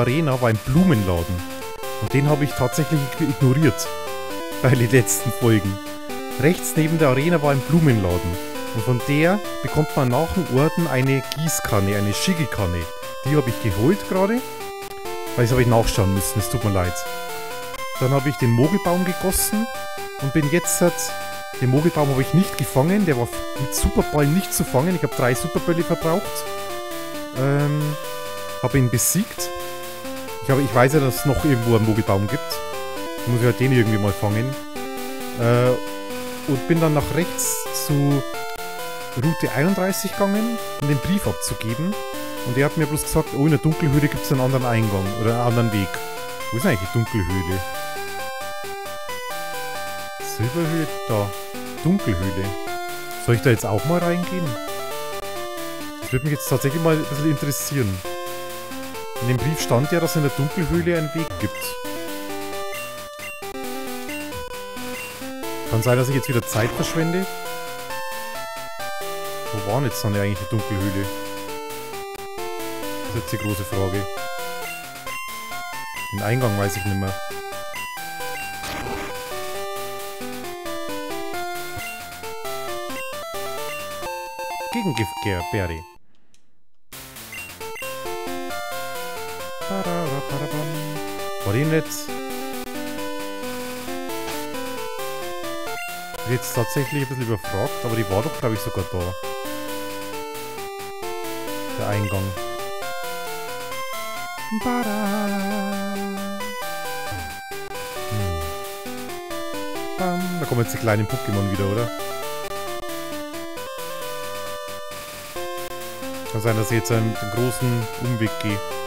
Arena war ein Blumenladen. Und den habe ich tatsächlich ignoriert. Bei den letzten Folgen. Rechts neben der Arena war ein Blumenladen. Und von der bekommt man nach dem Orden eine Gießkanne, eine Schickelkanne. Die habe ich geholt gerade. Weil das habe ich nachschauen müssen, es tut mir leid. Dann habe ich den Mogelbaum gegossen und bin jetzt... Den Mogelbaum habe ich nicht gefangen, der war mit Superball nicht zu fangen. Ich habe drei Superbälle verbraucht. Ähm, habe ihn besiegt. Ich, habe, ich weiß ja, dass es noch irgendwo einen Mogelbaum gibt. Ich muss ja den irgendwie mal fangen. Äh, und bin dann nach rechts zu Route 31 gegangen, um den Brief abzugeben. Und er hat mir bloß gesagt, oh, in der Dunkelhöhle gibt es einen anderen Eingang oder einen anderen Weg. Wo ist eigentlich die Dunkelhöhle? Silberhöhle? Da. Dunkelhöhle. Soll ich da jetzt auch mal reingehen? Das würde mich jetzt tatsächlich mal ein bisschen interessieren. In dem Brief stand ja, dass in der Dunkelhöhle einen Weg gibt. Kann sein, dass ich jetzt wieder Zeit verschwende. Wo war jetzt dann eigentlich die Dunkelhöhle? Das ist jetzt die große Frage. Den Eingang weiß ich nicht mehr. Gegengiftbeere. War die nicht... Ich jetzt tatsächlich ein bisschen überfragt, aber die war doch, glaube ich, sogar da. Der Eingang. Hm. Da kommen jetzt die kleinen Pokémon wieder, oder? Kann sein, dass ich jetzt einen, einen großen Umweg gehe.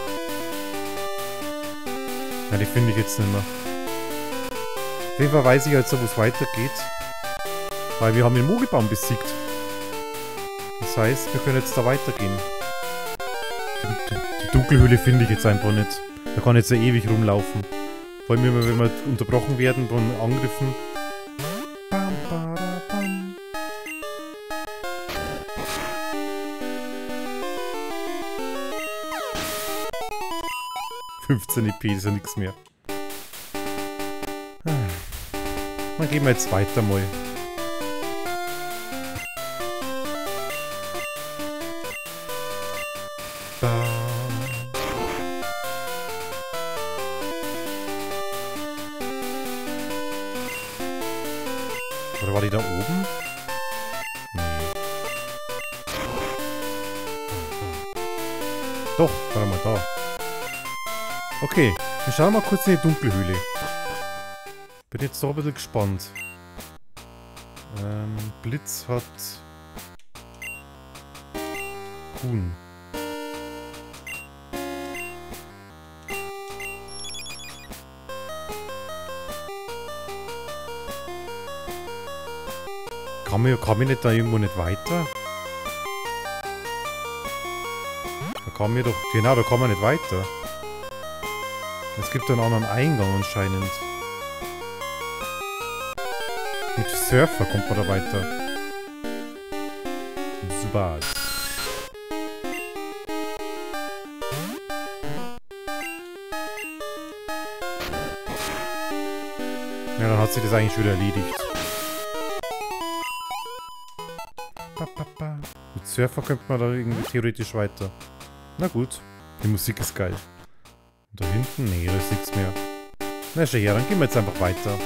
Ja, die finde ich jetzt nicht mehr. Auf jeden Fall weiß ich jetzt, wo es weitergeht. Weil wir haben den Mogelbaum besiegt. Das heißt, wir können jetzt da weitergehen. Die, Dunkelhöhle finde ich jetzt einfach nicht. Da kann jetzt ja ewig rumlaufen. Vor allem, wenn wir unterbrochen werden von Angriffen. 15 EP ist ja nichts mehr. Dann gehen wir jetzt weiter mal. Wir mal kurz in die Dunkelhöhle. Bin jetzt doch ein bisschen gespannt. Ähm, Blitz hat... Huhn. Kann man, kann man nicht da irgendwo nicht weiter? Da kann man doch... Genau, da kann man nicht weiter. Es gibt einen anderen Eingang anscheinend. Mit Surfer kommt man da weiter. Super. Ja, dann hat sich das eigentlich wieder erledigt. Mit Surfer könnte man da irgendwie theoretisch weiter. Na gut, die Musik ist geil. Hinten? Nee, da ist nichts mehr. Na schau her, dann gehen wir jetzt einfach weiter.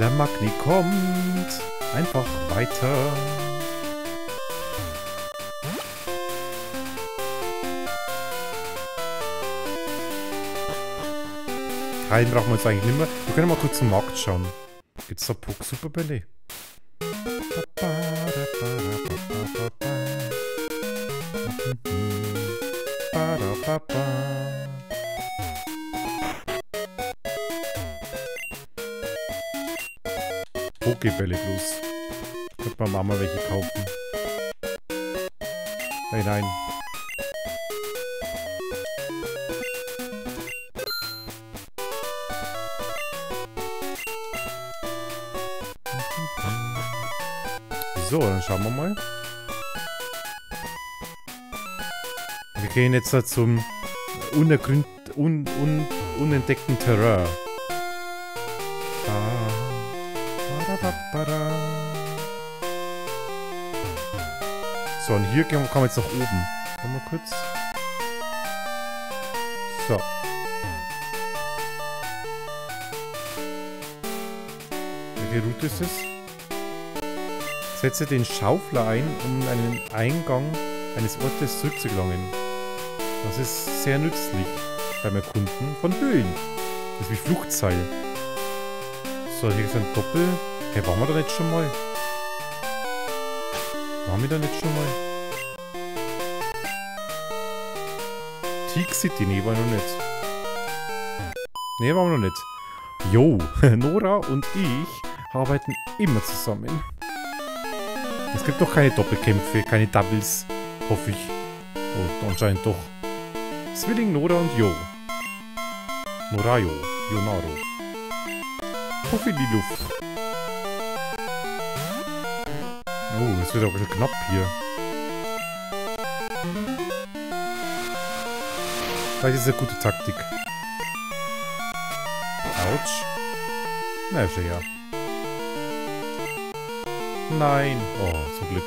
Der Magni kommt. Einfach weiter. Keinen brauchen wir jetzt eigentlich nicht mehr. Wir können mal kurz zum Markt schauen. Gibt's da Puck Superbälle? Mama welche kaufen. Nein, nein. So, dann schauen wir mal. Wir gehen jetzt zum unergründ un, un, unentdeckten Terrain. So, und hier kommen wir jetzt nach oben. Mal kurz. So. Welche Route ist es? Setze den Schaufler ein, um einen Eingang eines Ortes zurückzugelangen. Das ist sehr nützlich beim Erkunden von Höhlen. Das ist wie Fluchtseil. So, hier ist ein Doppel... Hey, waren wir da nicht schon mal? Waren wir da nicht schon mal? Teak City, nee, war noch nicht. Nee, waren wir noch nicht. Jo, Nora und ich arbeiten immer zusammen. Es gibt doch keine Doppelkämpfe, keine Doubles, hoffe ich. Oh, anscheinend doch. Zwilling Nora und Jo. Norayo, Yonaro. Puff in die Luft. Oh, es wird auch ein bisschen knapp hier. Vielleicht ist es eine gute Taktik. Autsch. Na, ist ja. Nein. Oh, zum Glück.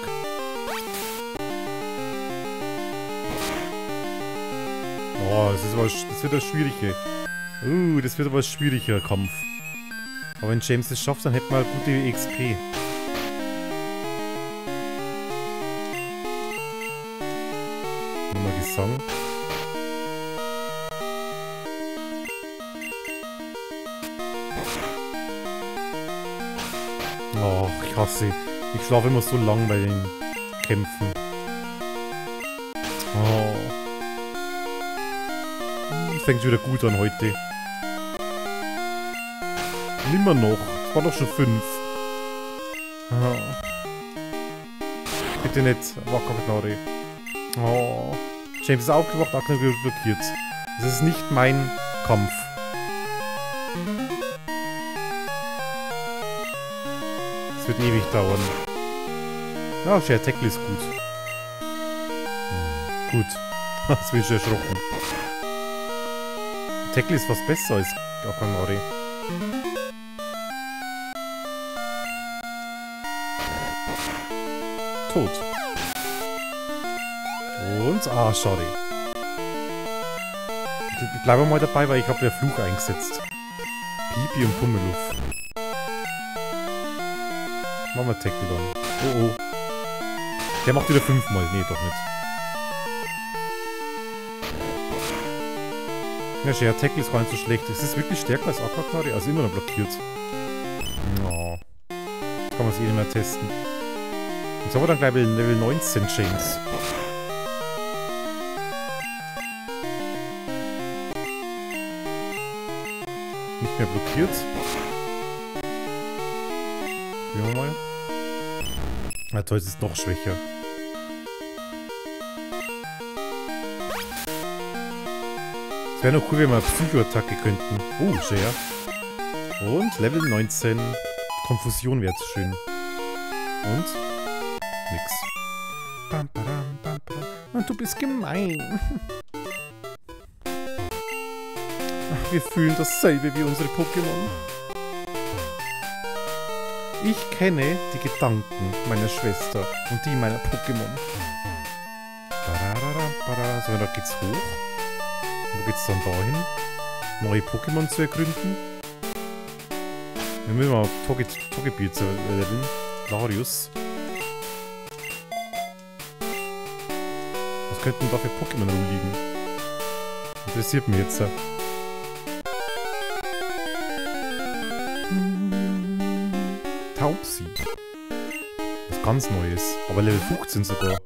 Oh, das, ist aber, das wird ein schwieriger. Uh, das wird aber ein schwieriger Kampf. Aber wenn James es schafft, dann hätten wir gute XP. Gesang. Oh, ich hasse. Ich schlafe immer so lang bei den Kämpfen. Oh. Fängt wieder gut an heute. Nimmer noch. Es war doch schon fünf. Oh. Bitte nicht. Wackergnade. Oh. James ist aufgewacht, Akne wird blockiert. Das ist nicht mein Kampf. Das wird ewig dauern. Ja, Share Tackle ist gut. Hm, gut. Das bin ich erschrocken. Tackle ist was besser als Akanori. Tot. Und... Ah, schade. Bleiben wir mal dabei, weil ich habe der Fluch eingesetzt. Pipi und Pummeluff. Machen wir dann. Oh oh. Der macht wieder fünfmal. Nee, doch nicht. Ja, Share Tackle ist gar nicht so schlecht. Es ist wirklich stärker als Aquaknarre, also immer noch blockiert. Oh. Kann man es eh nicht mehr testen. Jetzt haben wir dann gleich Level 19 James. Nicht mehr blockiert. Probieren wir mal. Ah toll, es ist noch schwächer. Es wäre noch cool, wenn wir Psycho-Attacke könnten. Oh, Share. Und Level 19. Konfusion wäre schön. Und? Nix. Und du bist gemein. wir fühlen dasselbe wie unsere Pokémon. Ich kenne die Gedanken meiner Schwester und die meiner Pokémon. So, da geht's hoch. Wo geht's dann dahin? Neue Pokémon zu ergründen? Wir müssen mal auf Togepi zu leveln. Larius. Was könnten da für Pokémon rumliegen? Interessiert mich jetzt. Ganz Neues. Aber Level 15 sogar.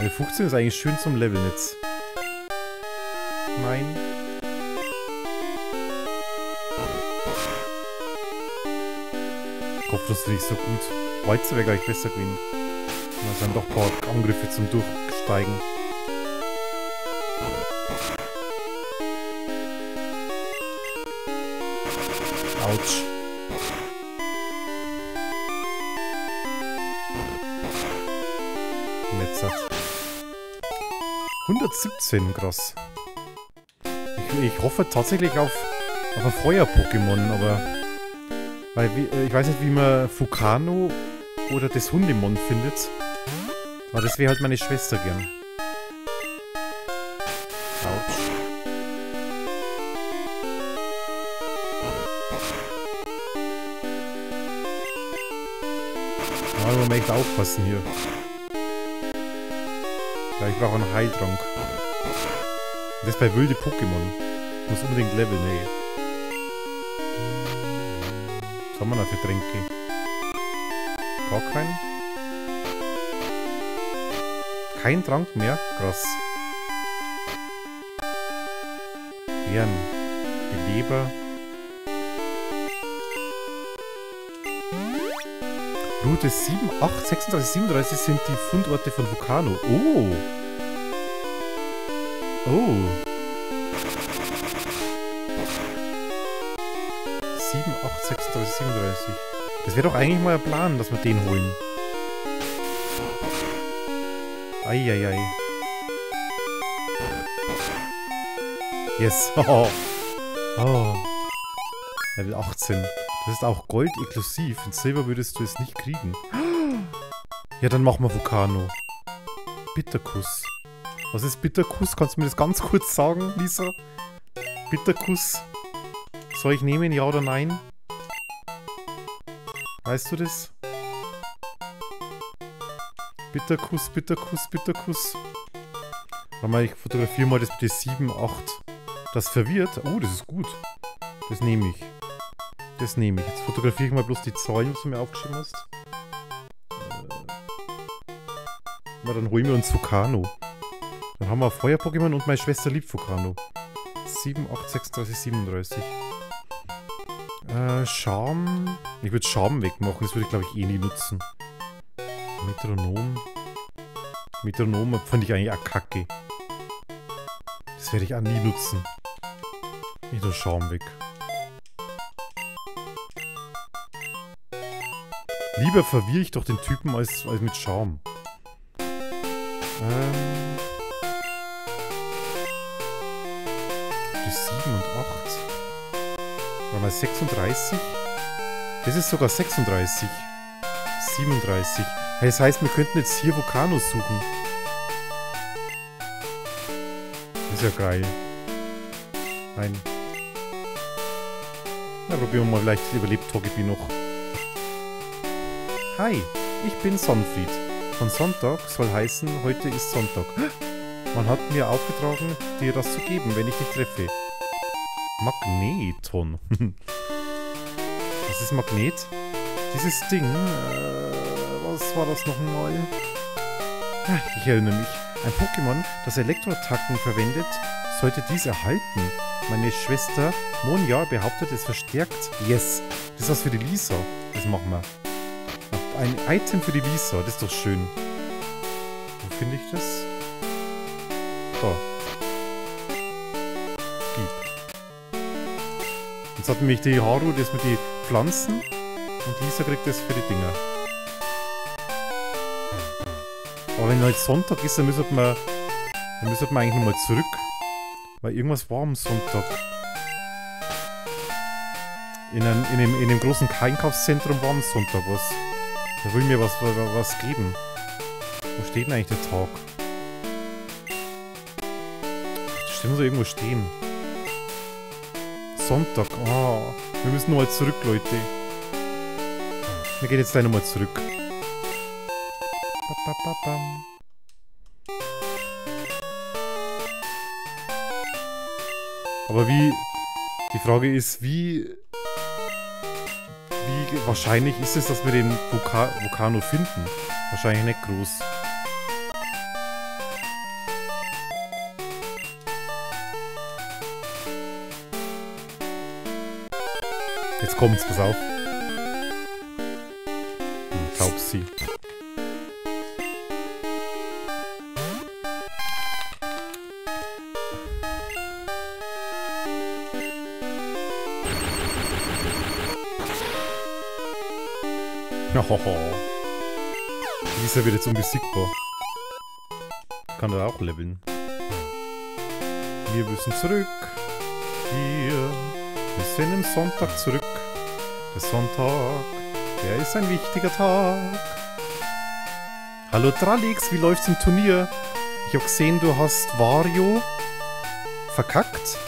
Level 15 ist eigentlich schön zum Leveln jetzt. Nein. Kopflos finde ich so gut. Weizen wäre gleich besser gewesen. Da sind doch ein paar Angriffe zum Durchsteigen. Autsch. 117, krass. Ich ich hoffe tatsächlich auf, auf ein Feuer-Pokémon, aber... Weil, ich weiß nicht, wie man Fukano oder das Hundemon findet. Aber das wäre halt meine Schwester gern. Autsch. Muss man echt aufpassen hier. Ja, ich brauche einen Heiltrank. Das ist bei wilde Pokémon. Ich muss unbedingt leveln, ey. Was haben wir noch für Tränke? Gar keinen? Kein Trank mehr? Krass. Bären. Die Leber. Route 7, 8, 36, 37 sind die Fundorte von Vulcano. Oh! Oh. 7, 8, 36, 37. Das wäre doch eigentlich mal ein Plan, dass wir den holen. Eieiei. Yes. Oh. oh. Level 18. Das ist auch Gold inklusiv. In Silber würdest du es nicht kriegen. Ja, dann machen wir Vulcano. Bitterkuss. Was ist Bitterkuss? Kannst du mir das ganz kurz sagen, Lisa? Bitterkuss. Soll ich nehmen, ja oder nein? Weißt du das? Bitterkuss, Bitterkuss, Bitterkuss. Warte mal, ich fotografiere mal das mit der 7, 8. Das verwirrt. Oh, das ist gut. Das nehme ich. Das nehme ich. Jetzt fotografiere ich mal bloß die Zahlen, was du mir aufgeschrieben hast. Äh, na, dann holen wir uns Vulcano. Dann haben wir Feuer-Pokémon und meine Schwester liebt Vulcano. 7, 8, 36, 37. Äh, Charme. Ich würde Charme wegmachen, das würde ich glaube ich eh nie nutzen. Metronom. Metronom fand ich eigentlich auch kacke. Das werde ich auch nie nutzen. Ich nur Charme weg. Lieber verwirre ich doch den Typen als, als mit Charme. Ähm. Das 7 und 8. Warte mal, 36? Das ist sogar 36. 37. Das heißt, wir könnten jetzt hier Vulkanos suchen. Das ist ja geil. Nein. Na, probieren wir mal, vielleicht überlebt Togepi noch. Hi, ich bin Sonnenfried. Von Sonntag soll heißen, heute ist Sonntag. Man hat mir aufgetragen, dir das zu geben, wenn ich dich treffe. Magneton. was ist Magnet? Dieses Ding, äh, was war das nochmal? Ich erinnere mich. Ein Pokémon, das Elektroattacken verwendet, sollte dies erhalten. Meine Schwester Monja behauptet, es verstärkt. Yes, das ist was für die Lisa. Das machen wir. Ein Item für die Lisa, das ist doch schön. Wo finde ich das? So. Gib. Jetzt hat nämlich die Haru das mit den Pflanzen und Lisa kriegt das für die Dinger. Aber wenn halt Sonntag ist, dann müsste man, dann müsste man eigentlich nochmal zurück. Weil irgendwas war am Sonntag. In einem, in einem, in einem großen Einkaufszentrum war am Sonntag was. Da will mir was, was geben. Wo steht denn eigentlich der Tag? Das muss irgendwo stehen. Sonntag. Oh, wir müssen nochmal zurück, Leute. Wir gehen jetzt gleich nochmal zurück. Aber wie... Die Frage ist, wie wahrscheinlich ist es, dass wir den Vulka Vulkano finden? Wahrscheinlich nicht groß. Jetzt kommt's, pass auf. Hm, Taubsi. Oh. Dieser wird jetzt unbesiegbar. Kann er auch leveln. Wir müssen zurück. sind im Sonntag zurück. Der Sonntag, der ist ein wichtiger Tag. Hallo Trallix, wie läuft's im Turnier? Ich habe gesehen, du hast Wario verkackt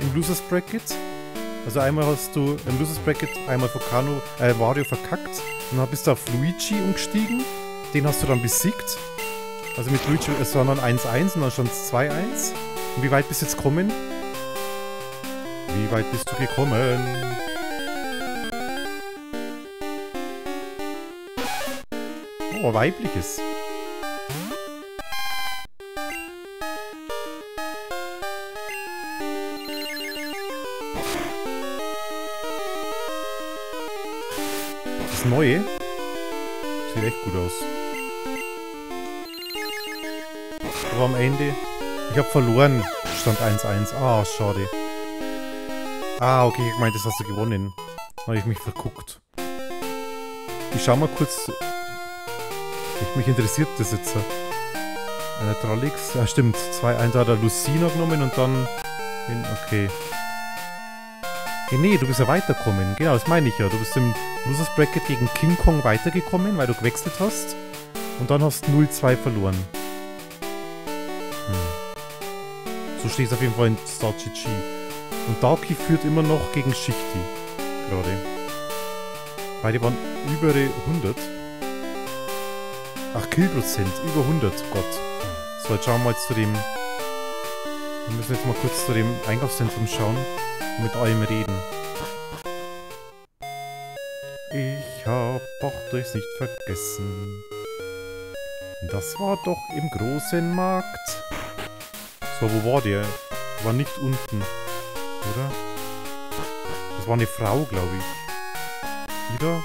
im Losers Bracket. Also einmal hast du im Losers Bracket einmal Vulcano, äh, Wario verkackt und dann bist du auf Luigi umgestiegen. Den hast du dann besiegt. Also mit Luigi, es war dann 1-1 und dann stand es 2-1. Und wie weit bist du jetzt gekommen? Wie weit bist du gekommen? Oh, weibliches. Neue sieht echt gut aus. Aber am Ende, ich habe verloren, stand 1-1. Ah, schade. Ah, okay, ich meinte, das hast du gewonnen. Habe ich mich verguckt. Ich schau mal kurz. Ich, mich interessiert das jetzt. Äh, Trolix. Ja, stimmt. 2-1 hat er Lucina genommen und dann. Okay. Hey, nee, du bist ja weitergekommen. Genau, das meine ich ja. Du bist im Losers Bracket gegen King Kong weitergekommen, weil du gewechselt hast. Und dann hast du 0-2 verloren. Hm. So steht es auf jeden Fall in Star GG. Und Darky führt immer noch gegen Schichti. Gerade. Beide waren über 100. Ach, Killprozent. Über 100. Gott. So, jetzt schauen wir jetzt zu dem... Wir müssen jetzt mal kurz zu dem Einkaufszentrum schauen mit allem reden. Ich hab doch durchs nicht vergessen. Das war doch im großen Markt. So, wo war der? War nicht unten. Oder? Das war eine Frau, glaube ich. Wieder?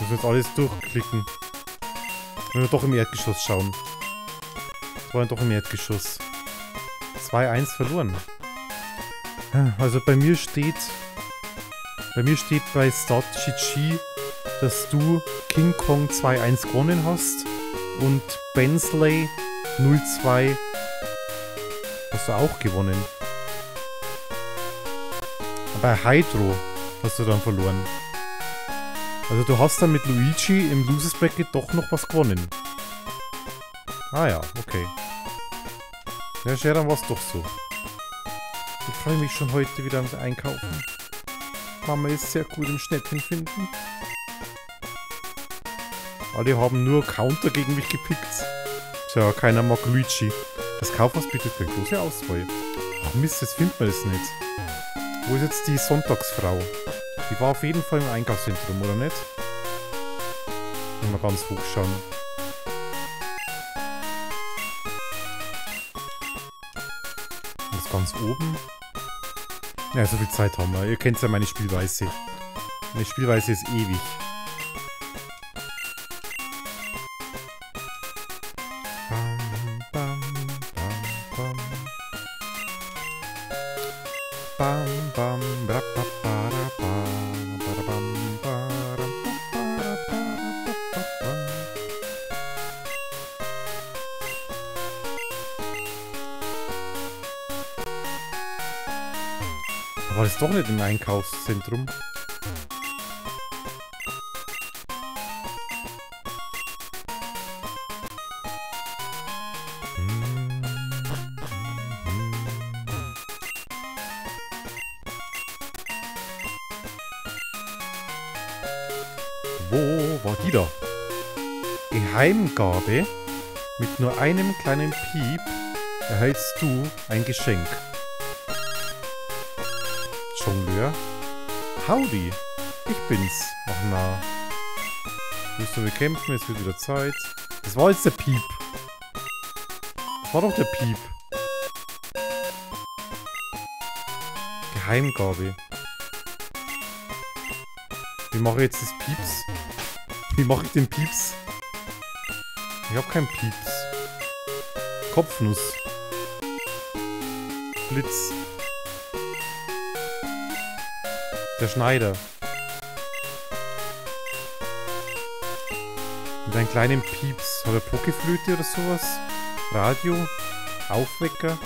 Müssen jetzt alles durchklicken. Wenn wir doch im Erdgeschoss schauen. War doch im Erdgeschoss. 2-1 verloren. Also bei mir steht... Bei mir steht bei Start GG, dass du King Kong 2-1 gewonnen hast und Bensley 0-2 hast du auch gewonnen. Bei Hydro hast du dann verloren. Also du hast dann mit Luigi im Losers Bracket doch noch was gewonnen. Ah ja, okay. Ja, ja dann war es doch so. Ich freue mich schon heute wieder ans Einkaufen. Mama ist sehr gut im Schnäppchen finden. Alle haben nur Counter gegen mich gepickt. Tja, keiner mag Luigi. Das Kaufhaus bietet eine große Auswahl. Ach Mist, jetzt findet man es nicht. Wo ist jetzt die Sonntagsfrau? Die war auf jeden Fall im Einkaufszentrum, oder nicht? Mal ganz hoch ganz oben. Ja, so viel Zeit haben wir. Ihr kennt ja meine Spielweise. Meine Spielweise ist ewig. War das doch nicht im Einkaufszentrum? Wo war die da? Geheimgabe. Mit nur einem kleinen Piep erhältst du ein Geschenk. Howdy. Ich bin's. Ach na. Willst du bekämpfen? Es wird wieder Zeit. Das war jetzt der Piep. Das war doch der Piep. Geheimgabe. Wie mache ich jetzt das Pieps? Wie mache ich den Pieps? Ich habe keinen Pieps. Kopfnuss. Blitz. Der Schneider. Mit einem kleinen Pieps. Hat er Pokeflöte oder sowas? Radio? Aufwecker.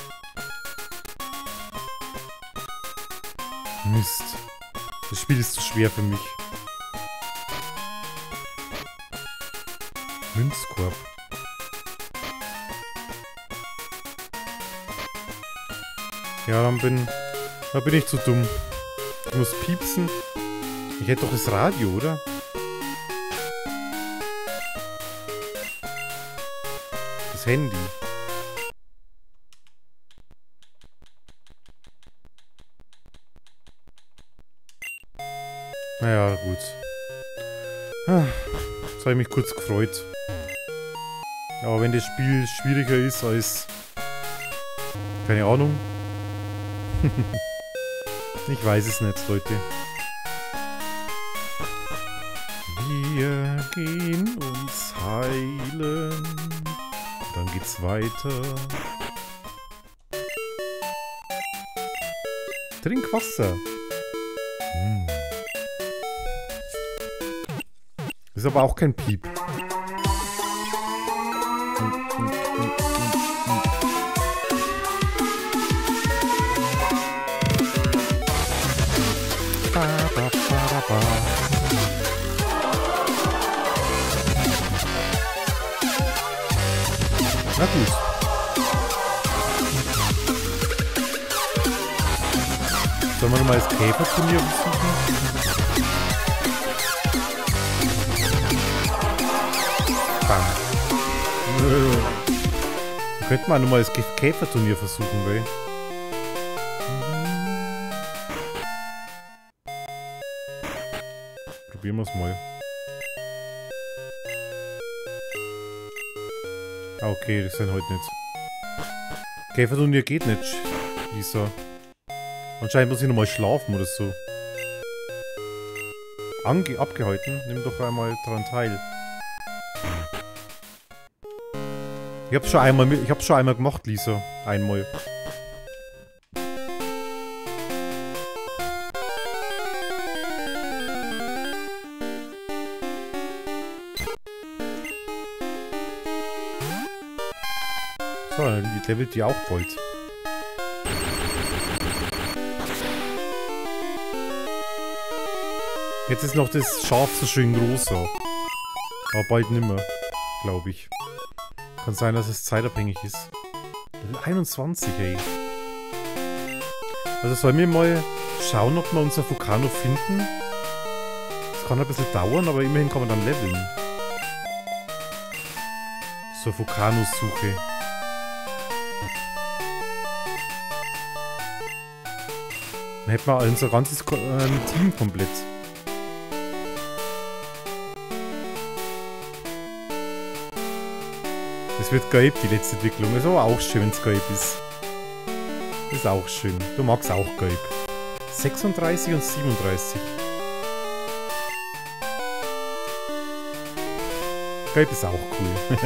Mist. Das Spiel ist zu schwer für mich. Münzkorb. Ja, dann bin, da bin ich zu dumm. Muss piepsen. Ich hätte doch das Radio, oder? Das Handy. Naja, gut. Ah, jetzt habe ich mich kurz gefreut. Aber wenn das Spiel schwieriger ist als... Keine Ahnung. ich weiß es nicht, Leute. Wir gehen uns heilen. Dann geht's weiter. Trink Wasser. Hm. Ist aber auch kein Piep. Sollen wir nochmal das Käferturnier besuchen? Bam. Wir könnten mal nochmal das Käferturnier versuchen, weil... Probieren wir es mal. Ah, okay, das sind heute nicht. Käferturnier geht nicht, Lisa. Anscheinend muss ich nochmal schlafen oder so. Ange abgehalten? Nimm doch einmal daran teil. Ich hab's schon einmal, ich hab's schon einmal gemacht, Lisa. Einmal. So, dann levelt die auch bald. Jetzt ist noch das Schaf so schön groß. Aber bald nimmer, glaube ich. Kann sein, dass es zeitabhängig ist. Level 21, ey. Also sollen wir mal schauen, ob wir unser Vulkano finden. Das kann ein bisschen dauern, aber immerhin kann man dann leveln. So, Vulkano-Suche. Dann hätten wir unser ganzes äh, Team komplett. Wird gelb, die letzte Entwicklung. Ist aber auch schön, wenn es gelb ist. Ist auch schön. Du magst auch gelb. 36 und 37. Gelb ist auch cool.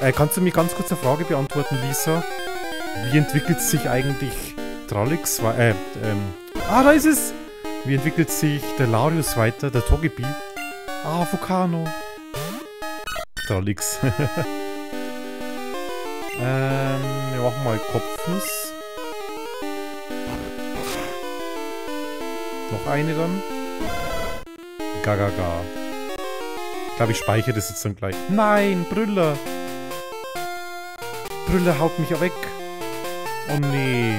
äh, kannst du mir ganz kurz eine Frage beantworten, Lisa? Wie entwickelt sich eigentlich Trallix, äh, ähm, ah, da ist es! Wie entwickelt sich der Larius weiter, der Togepi? Ah, Vulcano. Trallix. ähm, wir machen mal Kopfnuss. Noch eine dann. Gagaga. Ich glaube, ich speichere das jetzt dann gleich. Nein, Brüller! Brüller haut mich ja weg. Oh nee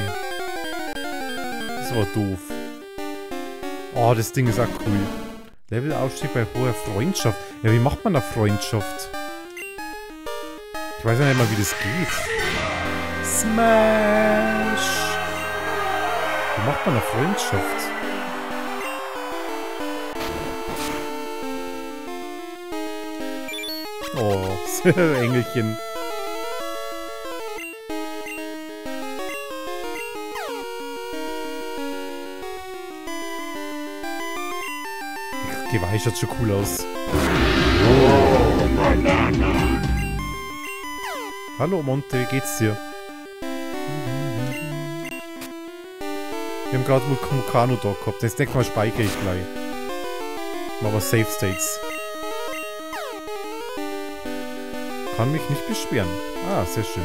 war doof. Oh, das Ding ist auch cool. Levelaufstieg bei hoher Freundschaft. Ja, wie macht man da Freundschaft? Ich weiß ja nicht mal, wie das geht. Smash! Wie macht man da Freundschaft? Oh, Engelchen. Geweih schaut schon cool aus. Hallo Monte, wie geht's dir? Wir haben gerade Vulcano da gehabt. Das denke mal speichere ich gleich. Machen wir Safe States. Kann mich nicht beschweren. Ah, sehr schön.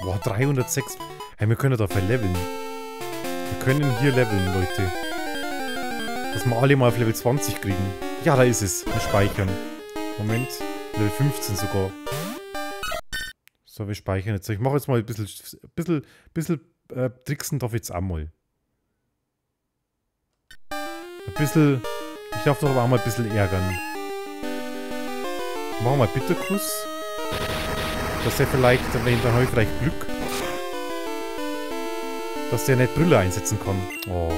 Boah, 306. Hey, wir können da verleveln. Wir können hier leveln, Leute. Dass wir alle mal auf Level 20 kriegen. Ja, da ist es. Wir speichern. Moment. Level 15 sogar. So, wir speichern jetzt. Ich mache jetzt mal ein bisschen, bisschen, bisschen äh, tricksen darf jetzt auch mal. Ein bisschen, ich darf doch aber auch mal ein bisschen ärgern. Machen wir mal Bitterkuss. Dass er vielleicht, wenn dann habe ich vielleicht Glück, dass der nicht Brille einsetzen kann. Oh.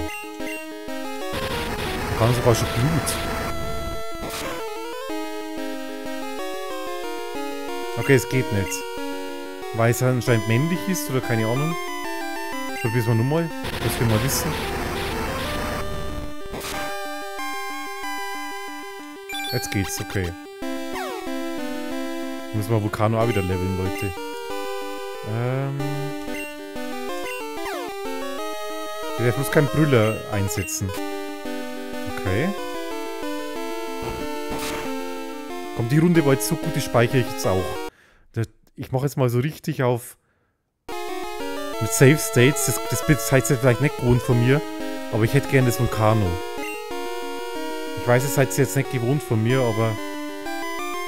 Kann sogar schon Blut. Okay, es geht nicht. Weil es anscheinend männlich ist oder keine Ahnung. Probieren wir nochmal, dass wir mal wissen. Jetzt geht's, okay. Müssen wir Vulkano auch wieder leveln, Leute. Ähm. Ich muss keinen Brüller einsetzen. Okay. Komm, die Runde war jetzt so gut, die speichere ich jetzt auch. Ich mache jetzt mal so richtig auf mit Save States. Das, das, das heißt jetzt vielleicht nicht gewohnt von mir, aber ich hätte gerne das Vulcano. Ich weiß, es seid jetzt nicht gewohnt von mir, aber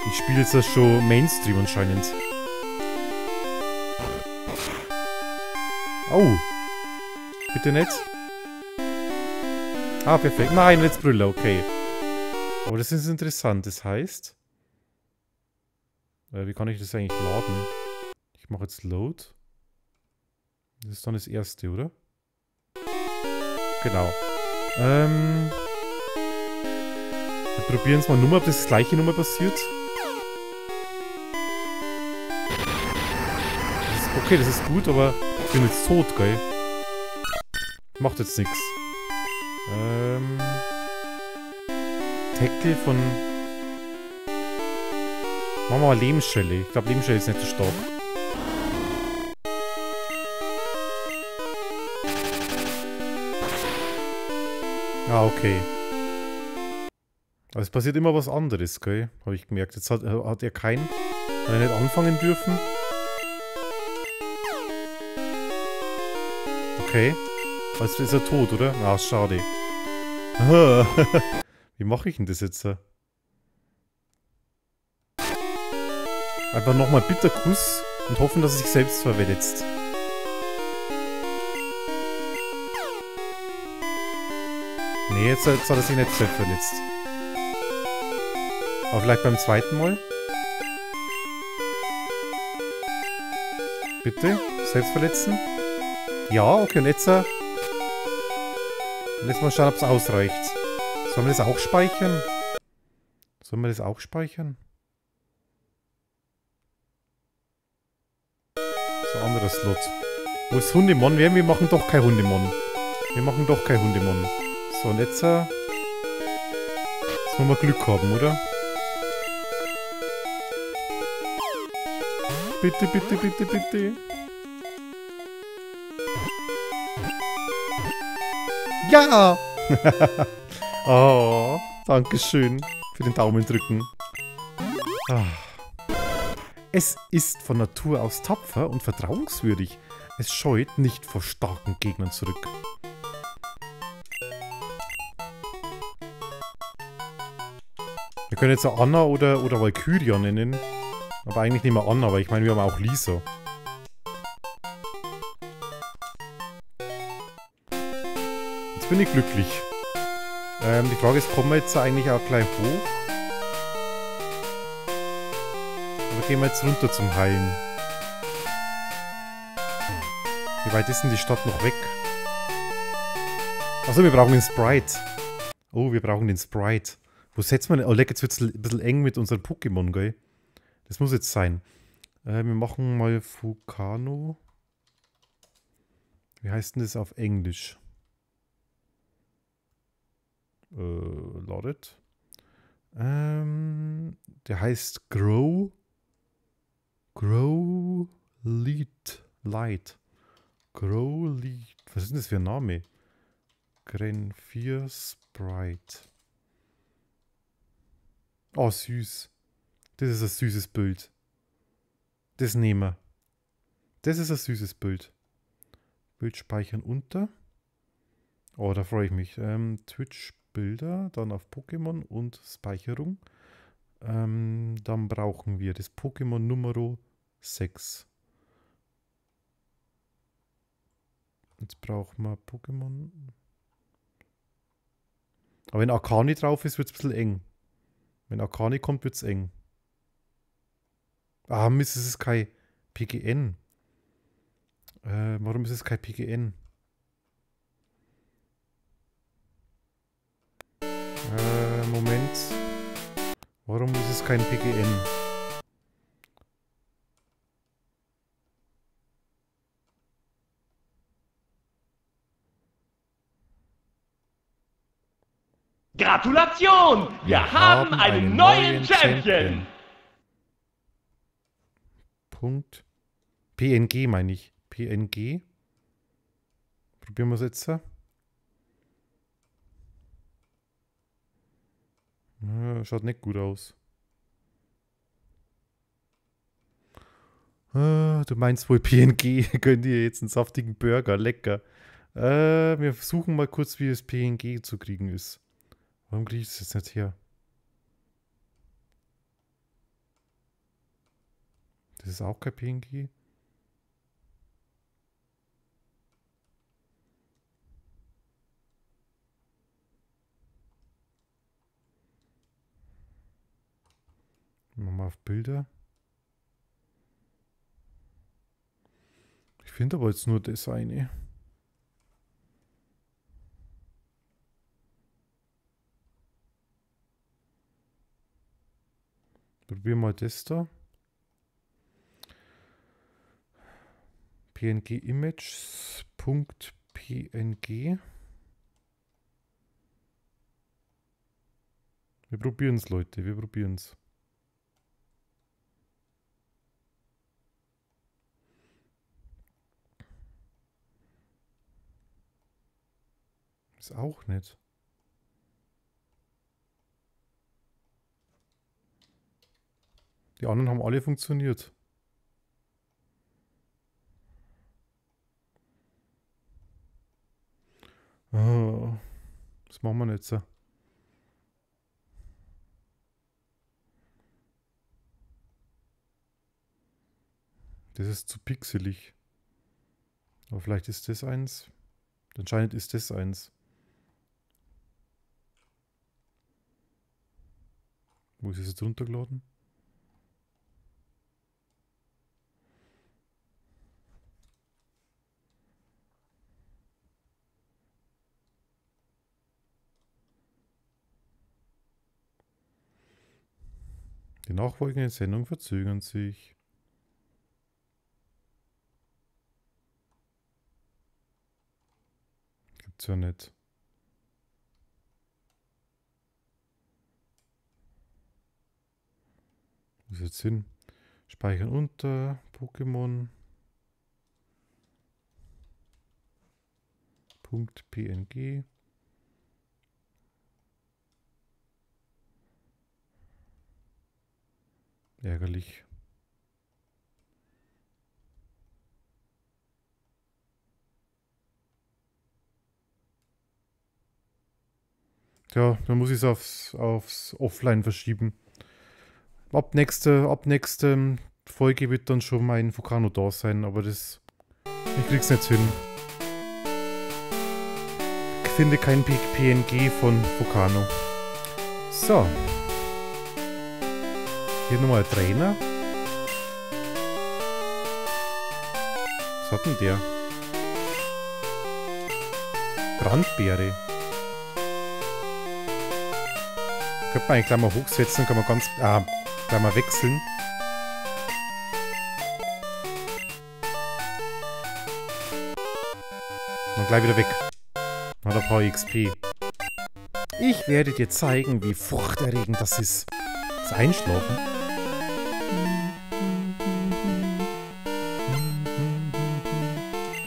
ich spiele jetzt das schon Mainstream anscheinend. Oh. Bitte nicht. Ah, perfekt. Nein, jetzt Brille, okay. Aber das ist interessant. Das heißt... Äh, wie kann ich das eigentlich laden? Ich mache jetzt Load. Das ist dann das erste, oder? Genau. Ähm... Wir probieren es mal nur mal, ob das, das gleiche Nummer passiert. Das ist, okay, das ist gut, aber ich bin jetzt tot, gell? Macht jetzt nichts. Ähm... Tackle von... Machen wir mal Lebensschelle. Ich glaube, Lebensschelle ist nicht so stark. Ah, okay. Aber es passiert immer was anderes, gell? Habe ich gemerkt. Jetzt hat, hat er keinen. Hat er nicht anfangen dürfen. Okay. Jetzt ist er tot, oder? Ah, schade. Wie mache ich denn das jetzt? Einfach nochmal Bitterkuss und hoffen, dass er sich selbst verletzt. Nee, jetzt, jetzt hat er sich nicht selbst verletzt. Aber vielleicht beim zweiten Mal? Bitte? Selbst verletzen? Ja, okay, und jetzt... Und jetzt mal schauen, ob es ausreicht. Sollen wir das auch speichern? Sollen wir das auch speichern? So, anderer Slot. Wo ist Hundemon? Wir, wir machen doch kein Hundemon. Wir machen doch kein Hundemon. So, und jetzt... Äh, jetzt wollen wir Glück haben, oder? Bitte, bitte, bitte, bitte. Ja! oh, danke schön für den Daumen drücken. Ah. Es ist von Natur aus tapfer und vertrauenswürdig. Es scheut nicht vor starken Gegnern zurück. Wir können jetzt Anna oder, oder Valkyria nennen. Aber eigentlich nehmen wir Anna, aber ich meine, wir haben auch Lisa. Bin ich glücklich. Ähm, die Frage ist, kommen wir jetzt eigentlich auch gleich hoch? Oder gehen wir jetzt runter zum Heilen? Wie weit ist denn die Stadt noch weg? Achso, wir brauchen den Sprite. Oh, wir brauchen den Sprite. Wo setzen wir den? Oh, leck, jetzt wird es ein bisschen eng mit unseren Pokémon, gell? Das muss jetzt sein. Äh, wir machen mal Fukano. Wie heißt denn das auf Englisch? Äh, ladet. Ähm, der heißt Grow. Grow Lead. Light. Grow Lead. Was ist denn das für ein Name? Gren 4 Sprite. Oh, süß. Das ist ein süßes Bild. Das nehmen wir. Das ist ein süßes Bild. Bild speichern unter. Oh, da freue ich mich. Ähm, Twitch-Bilder, dann auf Pokémon und Speicherung. Ähm, dann brauchen wir das Pokémon Nummer 6. Jetzt brauchen wir Pokémon. Aber wenn Akani drauf ist, wird es ein bisschen eng. Wenn Akani kommt, wird es eng. Ah, Mist, es ist kein PGN. Äh, warum ist es kein PGN? Äh, Moment. Warum ist es kein PGN? Gratulation! Wir, Wir haben, haben, einen, einen neuen, neuen Champion. Champion! Punkt. PNG meine ich. PNG. Probieren wir es jetzt. Schaut nicht gut aus. Ah, du meinst wohl PNG? Gönnt ihr jetzt einen saftigen Burger? Lecker. Äh, wir versuchen mal kurz, wie das PNG zu kriegen ist. Warum kriege ich das jetzt nicht her? Das ist auch kein PNG. Machen auf Bilder. Ich finde aber jetzt nur das eine. Probieren wir mal das da. png images.png Wir probieren es, Leute. Wir probieren es. Ist auch nicht. Die anderen haben alle funktioniert. Oh, was machen wir jetzt? Das ist zu pixelig. Aber vielleicht ist das eins. Anscheinend ist das eins. Wo ist es jetzt runtergeladen? Die nachfolgenden Sendungen verzögern sich. Gibt's ja nicht. Wo ist jetzt hin? Speichern unter, Pokémon. .png. Ärgerlich. Tja, dann muss ich es aufs, aufs Offline verschieben. Ab nächste, ab nächste Folge wird dann schon mein Vulcano da sein, aber das. Ich krieg's nicht hin. Ich finde kein PNG von Vulcano. So. Hier nochmal Trainer. Was hat denn der? Brandbeere. Könnte man eigentlich gleich mal hochsetzen, kann man ganz... Ah, gleich mal wechseln. Und gleich wieder weg. Hat ein paar XP. Ich werde dir zeigen, wie furchterregend das ist. Das Einschlafen.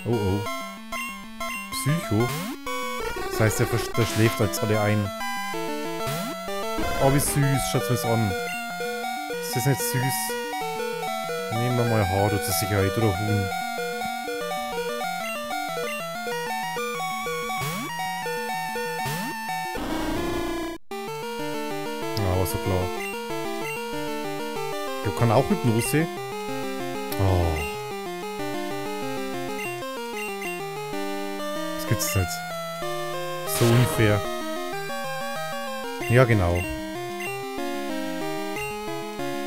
Oh oh. Psycho. Das heißt, er, der schläft als alle ein. Oh, wie süß. Schaut mir das an. Ist das nicht süß? Nehmen wir mal Haare zur Sicherheit oder Huhn. Ja, war so klar. Ich kann auch Hypnose. Oh. Das gibt's nicht. So unfair. Ja, genau.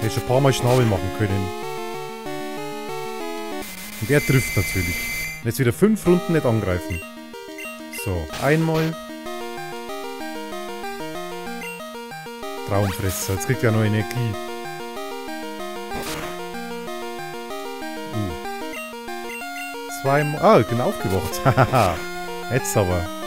Hätte schon ein paar Mal Schnabel machen können. Und der trifft natürlich. Und jetzt wieder fünf Runden nicht angreifen. So, einmal. Traumfresser. Jetzt kriegt er noch Energie. Uh. Zweimal. Ah, ich bin aufgewacht. Hahaha. jetzt aber.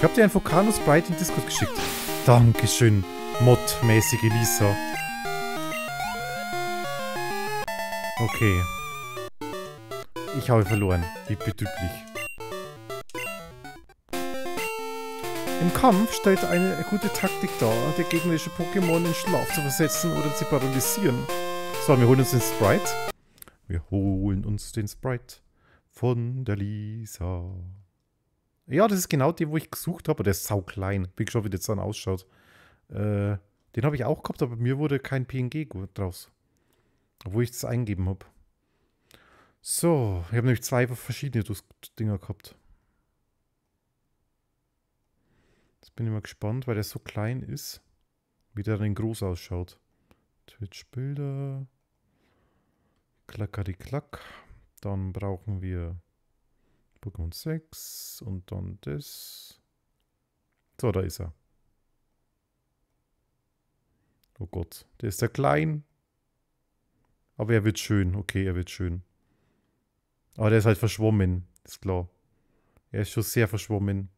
Ich habe dir ein Vulkanus Sprite in Discord geschickt. Dankeschön, Mod-mäßige Lisa. Okay. Ich habe verloren. Wie betrüblich. Im Kampf stellt eine gute Taktik dar, der gegnerische Pokémon in Schlaf zu versetzen oder zu paralysieren. So, wir holen uns den Sprite. Wir holen uns den Sprite von der Lisa. Ja, das ist genau der, wo ich gesucht habe. Der ist sau klein. Bin gespannt, wie der dann ausschaut. Äh, den habe ich auch gehabt, aber mir wurde kein PNG draus. Obwohl ich das eingeben habe. So, ich habe nämlich zwei verschiedene Dinger gehabt. Jetzt bin ich mal gespannt, weil der so klein ist, wie der dann groß ausschaut. Twitch-Bilder. Klackeri-Klack. Dann brauchen wir Pokémon 6 und dann das. So, da ist er. Oh Gott, der ist ja klein. Aber er wird schön. Okay, er wird schön. Aber der ist halt verschwommen. Ist klar. Er ist schon sehr verschwommen.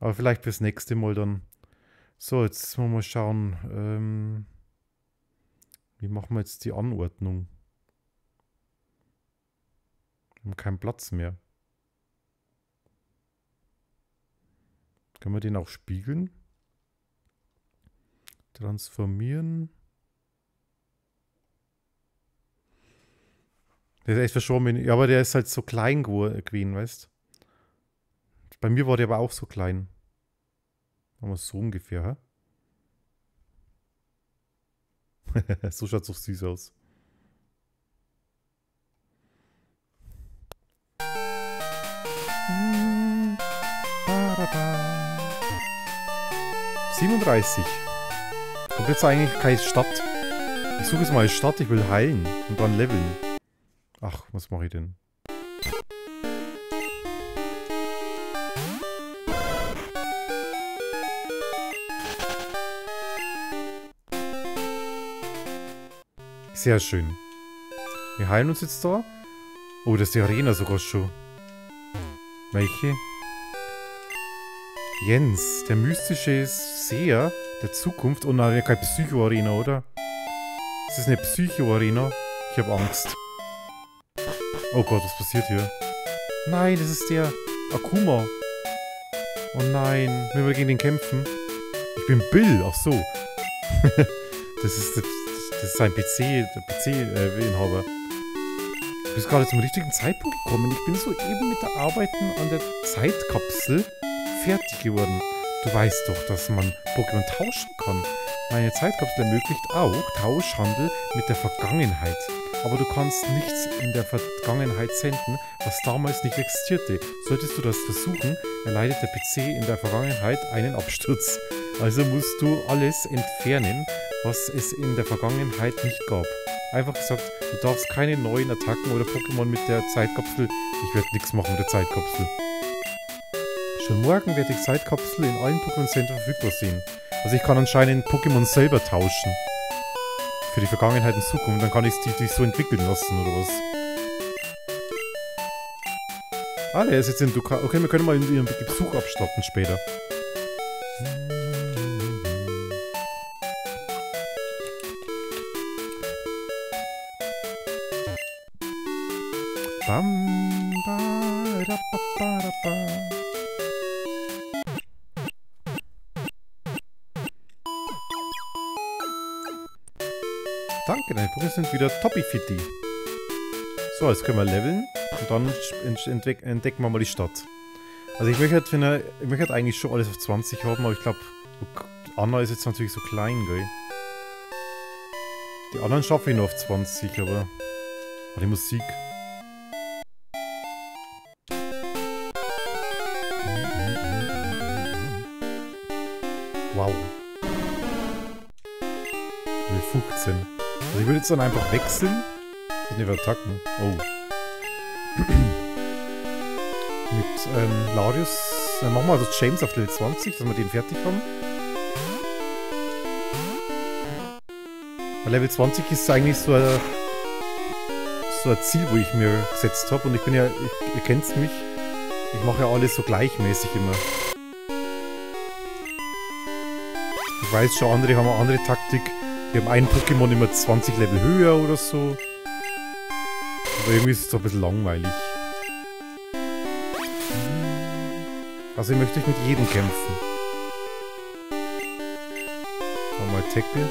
Aber vielleicht fürs nächste Mal dann. So, jetzt wollen wir mal schauen. Ähm, wie machen wir jetzt die Anordnung? Wir haben keinen Platz mehr. Können wir den auch spiegeln? Transformieren. Der ist echt verschwommen. Ja, aber der ist halt so klein gewesen, weißt Bei mir war der aber auch so klein. Wir so ungefähr, hä? so schaut es doch süß aus. 37. Kommt jetzt eigentlich keine Stadt? Ich suche jetzt mal eine Stadt, ich will heilen und dann leveln. Ach, was mache ich denn? Sehr schön. Wir heilen uns jetzt da. Oh, das ist die Arena sogar schon. Welche? Jens, der mystische Seher der Zukunft. Oh nein, keine Psycho-Arena, oder? Ist das eine Psycho-Arena? Ich habe Angst. Oh Gott, was passiert hier? Nein, das ist der Akuma. Oh nein, müssen wir gegen den kämpfen? Ich bin Bill, ach so. das ist das ist sein PC, der PC-Inhaber. Äh, du bist gerade zum richtigen Zeitpunkt gekommen. Ich bin soeben mit der Arbeiten an der Zeitkapsel fertig geworden. Du weißt doch, dass man Pokémon tauschen kann. Meine Zeitkapsel ermöglicht auch Tauschhandel mit der Vergangenheit. Aber du kannst nichts in der Vergangenheit senden, was damals nicht existierte. Solltest du das versuchen, erleidet der PC in der Vergangenheit einen Absturz. Also musst du alles entfernen, was es in der Vergangenheit nicht gab. Einfach gesagt, du darfst keine neuen Attacken oder Pokémon mit der Zeitkapsel. Ich werde nichts machen mit der Zeitkapsel. Schon morgen wird die Zeitkapsel in allen Pokémon Center verfügbar sein. Also ich kann anscheinend Pokémon selber tauschen. Für die Vergangenheit und Zukunft. Dann kann ich die, die so entwickeln lassen oder was. Ah, der ist jetzt in Dukat. Okay, wir können mal ihren Besuch abstatten später. Sind wieder toppi-fitti. So, jetzt können wir leveln und dann entdecken wir mal die Stadt. Also ich möchte, halt, ich möchte halt eigentlich schon alles auf 20 haben, aber ich glaube, Anna ist jetzt natürlich so klein, gell? Die anderen schaffe ich nur auf 20, aber... Oh, die Musik. Würde jetzt dann einfach wechseln. Das sind die Attacken. Oh. Mit ähm, Larius. Dann machen wir also James auf Level 20, dass wir den fertig haben. Level 20 ist eigentlich so ein, so ein Ziel, wo ich mir gesetzt habe. Und ich bin ja, ich, ihr kennt mich, ich mache ja alles so gleichmäßig immer. Ich weiß schon, andere haben eine andere Taktik. Die haben einen Pokémon immer 20 Level höher oder so. Aber irgendwie ist es doch ein bisschen langweilig. Also möchte ich mit jedem kämpfen. Mal Tackle.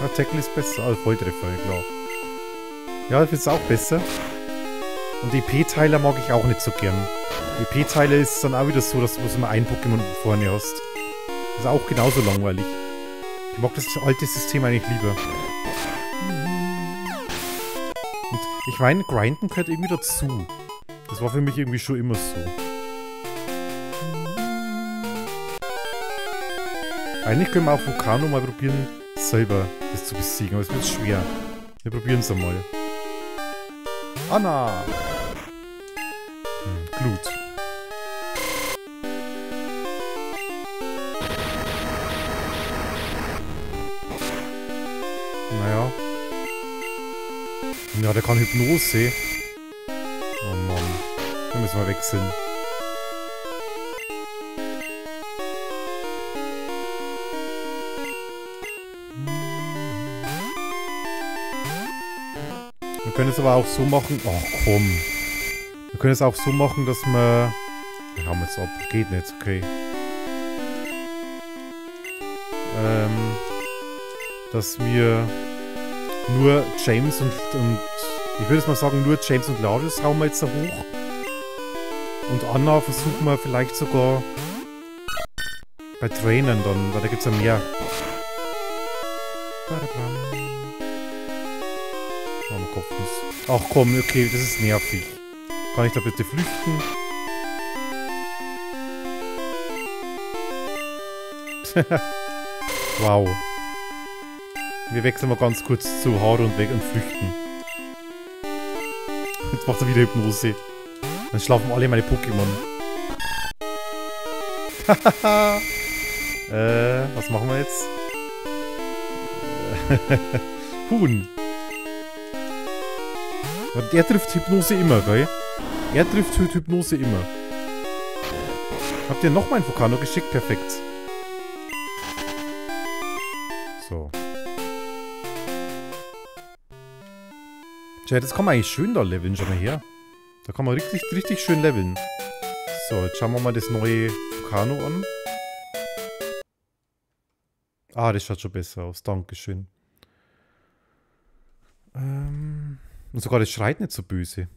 Ja, Tackle ist besser. Also Volltreffer, klar. Ja, ich finde es auch besser. Und die P-Teiler mag ich auch nicht so gern. Die P-Teile ist dann auch wieder so, dass du immer ein Pokémon vorne hast. Das ist auch genauso langweilig. Ich mag das alte System eigentlich lieber. Und ich meine, Grinden gehört irgendwie dazu. Das war für mich irgendwie schon immer so. Eigentlich können wir auf Vulcano mal probieren, selber das zu besiegen, aber es wird schwer. Wir probieren es einmal. Anna! Hm, Glut. Ja, der kann Hypnose. Oh Mann. Dann müssen wir wechseln. Wir können es aber auch so machen... Oh, komm. Wir können es auch so machen, dass wir... Wir haben jetzt ab. Geht nicht, okay. Ähm... Dass wir nur James und, und ich würde jetzt mal sagen, nur James und Larius hauen wir jetzt da hoch. Und Anna versuchen wir vielleicht sogar bei Trainern dann, weil da gibt es ja mehr. Ach komm, okay, das ist nervig. Kann ich da bitte flüchten? wow. Wir wechseln mal ganz kurz zu Haare und weg und flüchten. Jetzt macht er wieder Hypnose. Dann schlafen alle meine Pokémon. äh, was machen wir jetzt? Huhn. Der trifft Hypnose immer, gell? Er trifft Hypnose immer. Habt ihr noch mein Vulkano geschickt? Perfekt. Tja, das kann man eigentlich schön da leveln, schau mal her. Da kann man richtig, richtig schön leveln. So, jetzt schauen wir mal das neue Vulcano an. Ah, das schaut schon besser aus. Dankeschön. Ähm, und sogar das schreit nicht so böse.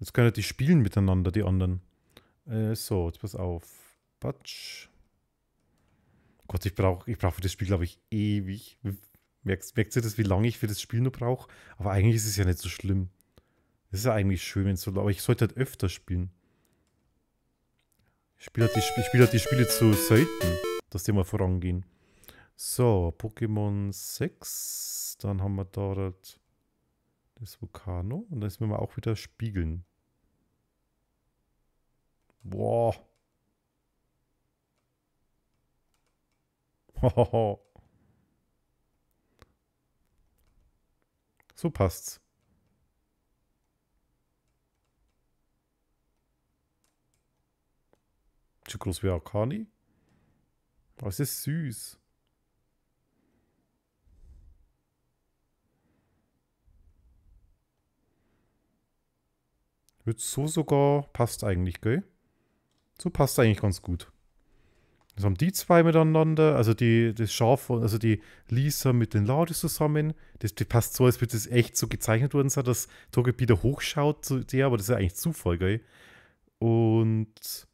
Jetzt können die spielen miteinander, die anderen. Äh, so, jetzt pass auf. Patsch. Gott, ich brauche ich brauch für das Spiel, glaube ich, ewig. Merkst, merkt ihr das, wie lange ich für das Spiel nur brauche? Aber eigentlich ist es ja nicht so schlimm. Es ist ja eigentlich schön, wenn es so aber ich sollte halt öfter spielen. Ich spiele halt, die, spiel halt die Spiele zu selten, dass die mal vorangehen. So, Pokémon 6. Dann haben wir da das, das Vulcano. Und dann müssen wir auch wieder spiegeln. Boah. Hohoho. So passt's. So groß wie Arcani. Aber es ist süß. Wird so sogar, passt eigentlich, gell? So passt eigentlich ganz gut. Das haben die zwei miteinander, also die, das Schaf, also die Lisa mit den Ladis zusammen. Das, das passt so, als würde das echt so gezeichnet worden sein, dass Togepi da hochschaut zu der, aber das ist ja eigentlich Zufall, gell? Und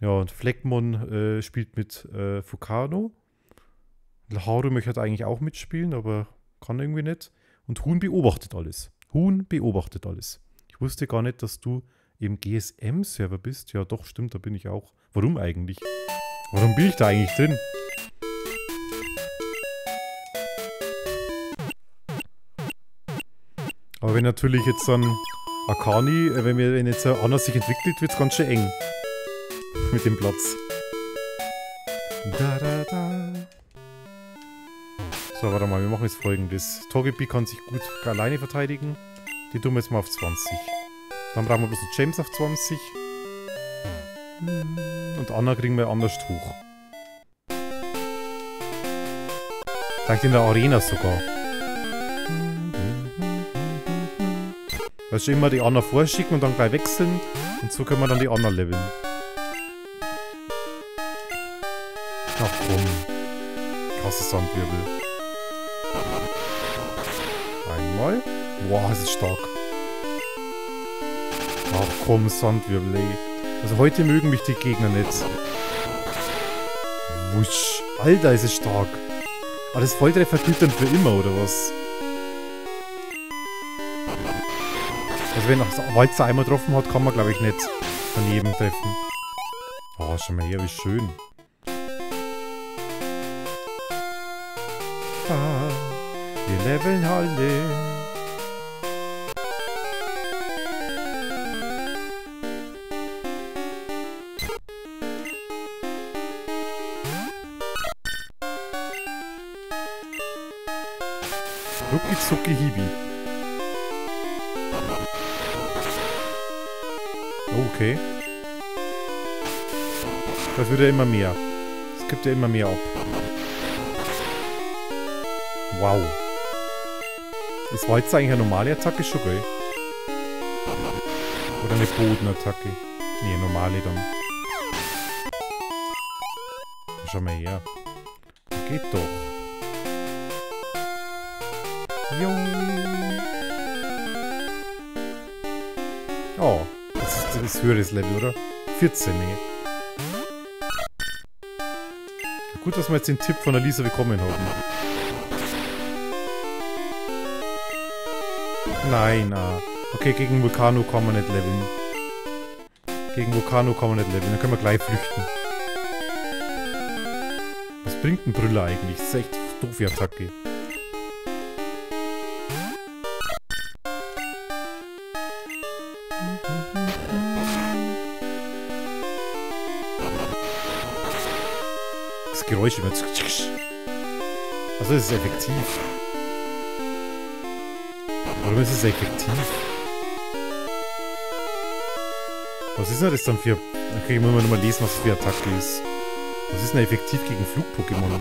ja, und Fleckmon äh, spielt mit äh, Fukano. Haru möchte eigentlich auch mitspielen, aber kann irgendwie nicht. Und Huhn beobachtet alles. Huhn beobachtet alles. Ich wusste gar nicht, dass du im GSM-Server bist. Ja, doch, stimmt, da bin ich auch. Warum eigentlich? Warum bin ich da eigentlich drin? Aber wenn natürlich jetzt dann Akani, äh, wenn, wir, wenn jetzt Anna sich entwickelt, wird es ganz schön eng. Mit dem Platz. Da, da, da. So, warte mal, wir machen jetzt folgendes. Togepi kann sich gut alleine verteidigen. Die tun wir jetzt mal auf 20. Dann brauchen wir bloß einen James auf 20. Und Anna kriegen wir anders hoch. Vielleicht in der Arena sogar. Weißt du, immer die Anna vorschicken und dann gleich wechseln. Und so können wir dann die Anna leveln. Ach komm. Krasser Sandwirbel. Einmal. Boah, das ist stark. Ach komm, Sandwirbel, ey. Also heute mögen mich die Gegner nicht. Wusch. Alter, ist es stark. Aber das Volltreffer gilt dann für immer, oder was? Also wenn das Walzer einmal getroffen hat, kann man glaube ich nicht daneben treffen. Oh, schau mal her, wie schön. Ah, wir leveln alle. Rucki Zucki Hibi. Okay. Das wird ja immer mehr. Es gibt ja immer mehr ab. Wow. Ist war jetzt eigentlich eine normale Attacke schon, gell? Oder eine Bodenattacke? Nee, normale dann. Schau mal her. Geht doch. Jung. Oh, das ist das höheres Level, oder? 14, nee. Gut, dass wir jetzt den Tipp von der Lisa bekommen haben. Nein, ah. Okay, gegen Vulcano kann man nicht leveln. Gegen Vulcano kann man nicht leveln, dann können wir gleich flüchten. Was bringt ein Brüller eigentlich? Das ist echt doofe Attacke. Das Geräusch immer. Also ist effektiv. Warum ist es effektiv? Was ist denn das dann für... Okay, ich muss mal nochmal lesen, was für Attacke ist. Was ist denn effektiv gegen Flug-Pokémon?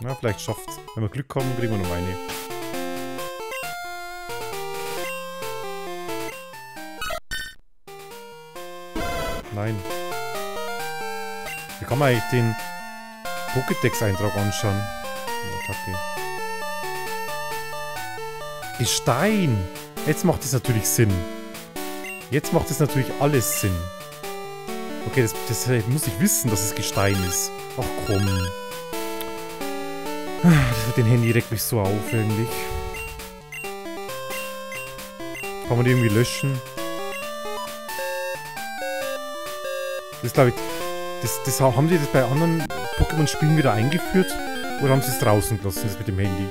Na, vielleicht schafft's. Wenn wir Glück haben, kriegen wir noch eine. Kann man eigentlich den Pokédex-Eintrag anschauen? Attacke. Gestein! Jetzt macht es natürlich Sinn. Jetzt macht es natürlich alles Sinn. Okay, das, das muss ich wissen, dass es Gestein ist. Ach komm. Den Handy regt mich so auf eigentlich. Kann man die irgendwie löschen? Das glaube ich... Das, das, haben die das bei anderen Pokémon-Spielen wieder eingeführt? Oder haben sie es draußen gelassen, das mit dem Handy?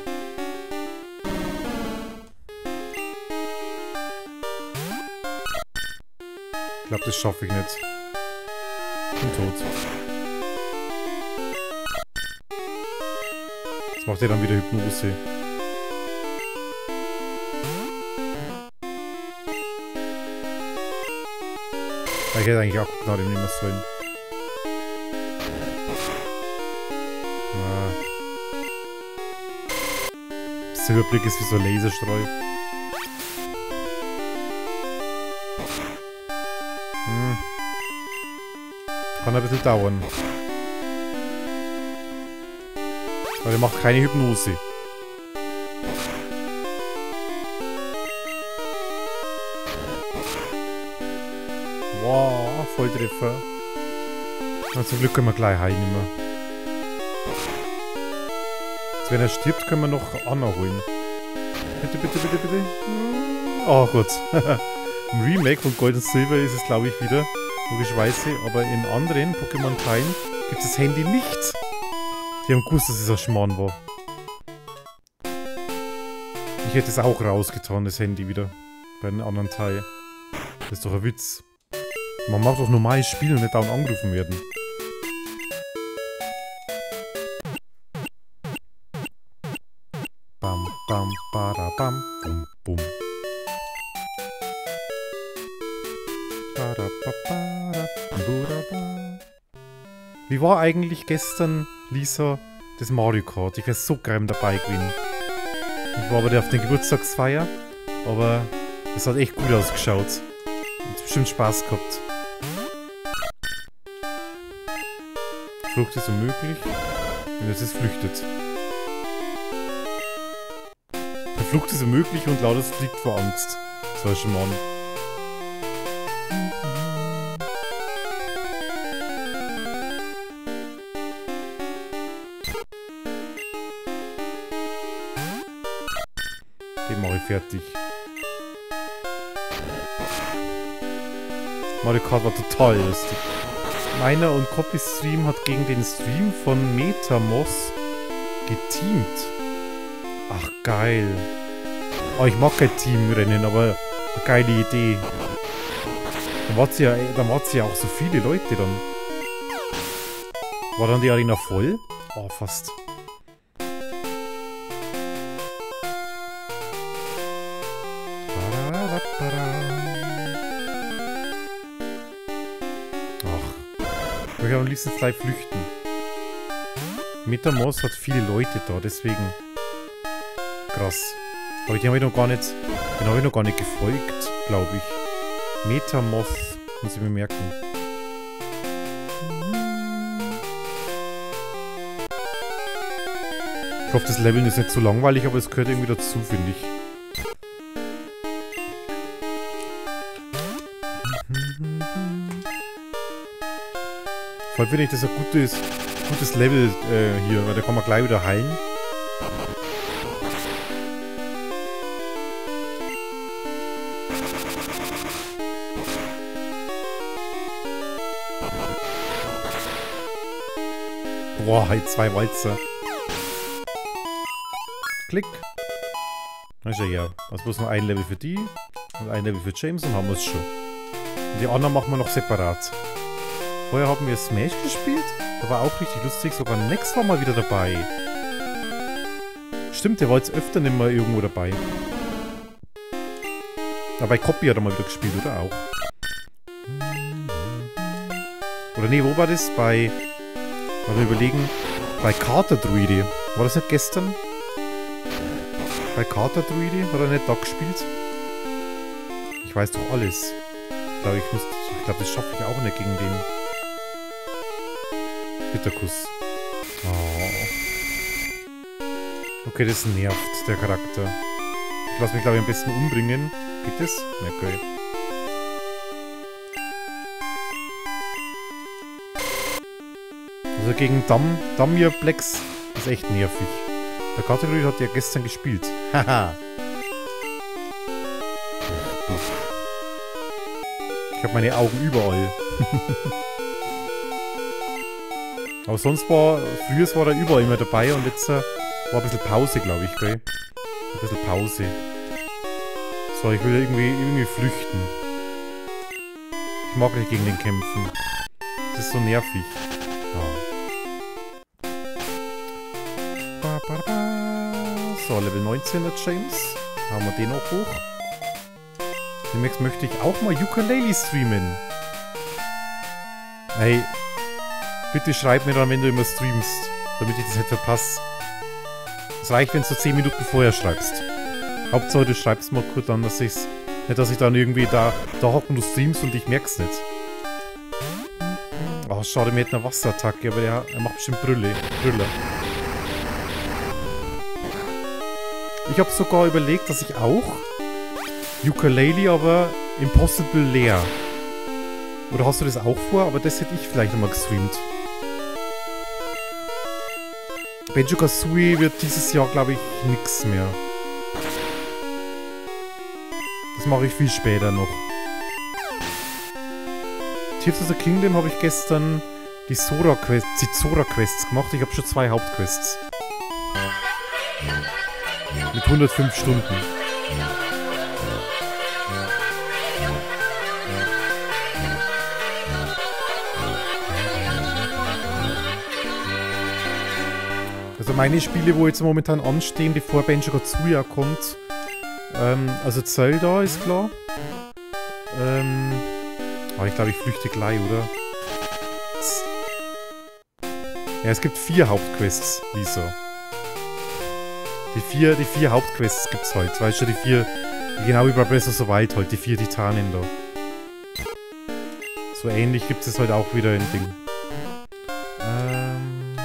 Ich glaube, das schaffe ich nicht. Bin tot. Jetzt macht er dann wieder Hypnose. Ich hätte eigentlich auch Gnade nehmen sollen. kurze Überblick ist wie so Laserstreu. Hm. Kann ein bisschen dauern. Aber der macht keine Hypnose. Wow, Volltreffer. Zum Glück können wir gleich heimnehmen. Jetzt, wenn er stirbt, können wir noch Anna holen. Bitte, bitte, bitte, bitte. Oh, gut. Im Remake von Gold und Silber ist es, glaube ich, wieder. Logischerweise. Aber in anderen Pokémon-Teilen gibt es das Handy nicht. Die haben gewusst, dass es ein Schmarrn war. Ich hätte es auch rausgetan, das Handy wieder. Bei den anderen Teil. Das ist doch ein Witz. Man macht doch normales Spiel und nicht dauernd angerufen werden. Bam, bum, bum. Wie war eigentlich gestern, Lisa, das Mario Kart? Ich wäre so geil dabei gewesen. Ich war aber auf der Geburtstagsfeier, aber es hat echt gut ausgeschaut. Hat bestimmt Spaß gehabt. Flucht ist unmöglich. Und jetzt ist flüchtet. Flucht ist unmöglich und Laudes fliegt vor Angst. Solche Mann. Den mache ich fertig. Mario Kart war total lustig. Meiner und Copy Stream hat gegen den Stream von Metamos geteamt. Ach, geil. Oh, ich mag kein Teamrennen, aber eine geile Idee. Dann war ja, dann ja auch so viele Leute dann. War dann die Arena voll? Oh, fast. Ach. Ich will am liebsten gleich flüchten. Metamos hat viele Leute da, deswegen. Krass. Aber die habe ich noch gar nicht. Den habe ich noch gar nicht gefolgt, glaube ich. Metamoth, muss ich mir merken. Ich hoffe, das Leveln ist nicht zu langweilig, aber es gehört irgendwie dazu, finde ich. Vor allem finde ich das ein gutes, gutes Level äh, hier, weil da kann man gleich wieder heilen. Boah, halt zwei Walzer. Klick. Na ist ja ja. Also bloß noch ein Level für die und ein Level für James und haben wir es schon. Und die anderen machen wir noch separat. Vorher haben wir Smash gespielt. Da war auch richtig lustig. Sogar Nex war mal wieder dabei. Stimmt, der war jetzt öfter nicht mehr irgendwo dabei. Aber bei Copy hat er mal wieder gespielt, oder auch? Oder nee, wo war das? Bei Mal überlegen, bei Carter Druide. War das nicht gestern? Bei Carter Druide? Hat er nicht da gespielt? Ich weiß doch alles. Ich glaube, ich muss. Ich glaube, das schaffe ich auch nicht gegen den. Bitterkuss. Oh. Okay, das nervt, der Charakter. Ich lasse mich, glaube ich, am besten umbringen. Geht das? Okay. Also gegen Dam, Damir Plex ist echt nervig. Der Kategorie hat ja gestern gespielt. Haha. ich habe meine Augen überall. Aber sonst war, früher war er überall immer dabei und jetzt äh, war ein bisschen Pause, glaube ich, gell? Ein bisschen Pause. So, ich will irgendwie, irgendwie flüchten. Ich mag nicht gegen den kämpfen. Das ist so nervig. So, Level 19 der James. Haben wir den auch hoch. Demnächst möchte ich auch mal Ukulele streamen. Hey, bitte schreib mir dann, wenn du immer streamst, damit ich das nicht verpasse. Es reicht, wenn du so 10 Minuten vorher schreibst. Hauptsache, du schreibst mal kurz dann, dass ich's... Nicht, dass ich dann irgendwie da, da hocken, du streamst und ich merk's nicht. Oh, schade, mir hätte eine Wasserattacke, aber er, er macht bestimmt Brülle. Brüller. Ich habe sogar überlegt, dass ich auch Ukulele, aber Impossible leer. Oder hast du das auch vor? Aber das hätte ich vielleicht nochmal gestreamt. Benjo Kazooie wird dieses Jahr, glaube ich, nichts mehr. Das mache ich viel später noch. Tears of the Kingdom habe ich gestern die die Zora-Quests gemacht. Ich habe schon zwei Hauptquests. Mit 105 Stunden. Also meine Spiele, wo jetzt momentan anstehen, bevor Benjo Katsuya kommt, ähm, also Zelda ist klar. Ähm, aber ich glaube, ich flüchte gleich, oder? Ja, es gibt vier Hauptquests, Lisa. Die vier, die vier Hauptquests gibt's halt. Weißt du, die vier, genau wie bei Breath of the Wild halt, die vier Titanen da. So ähnlich gibt es halt auch wieder in Ding. Ähm,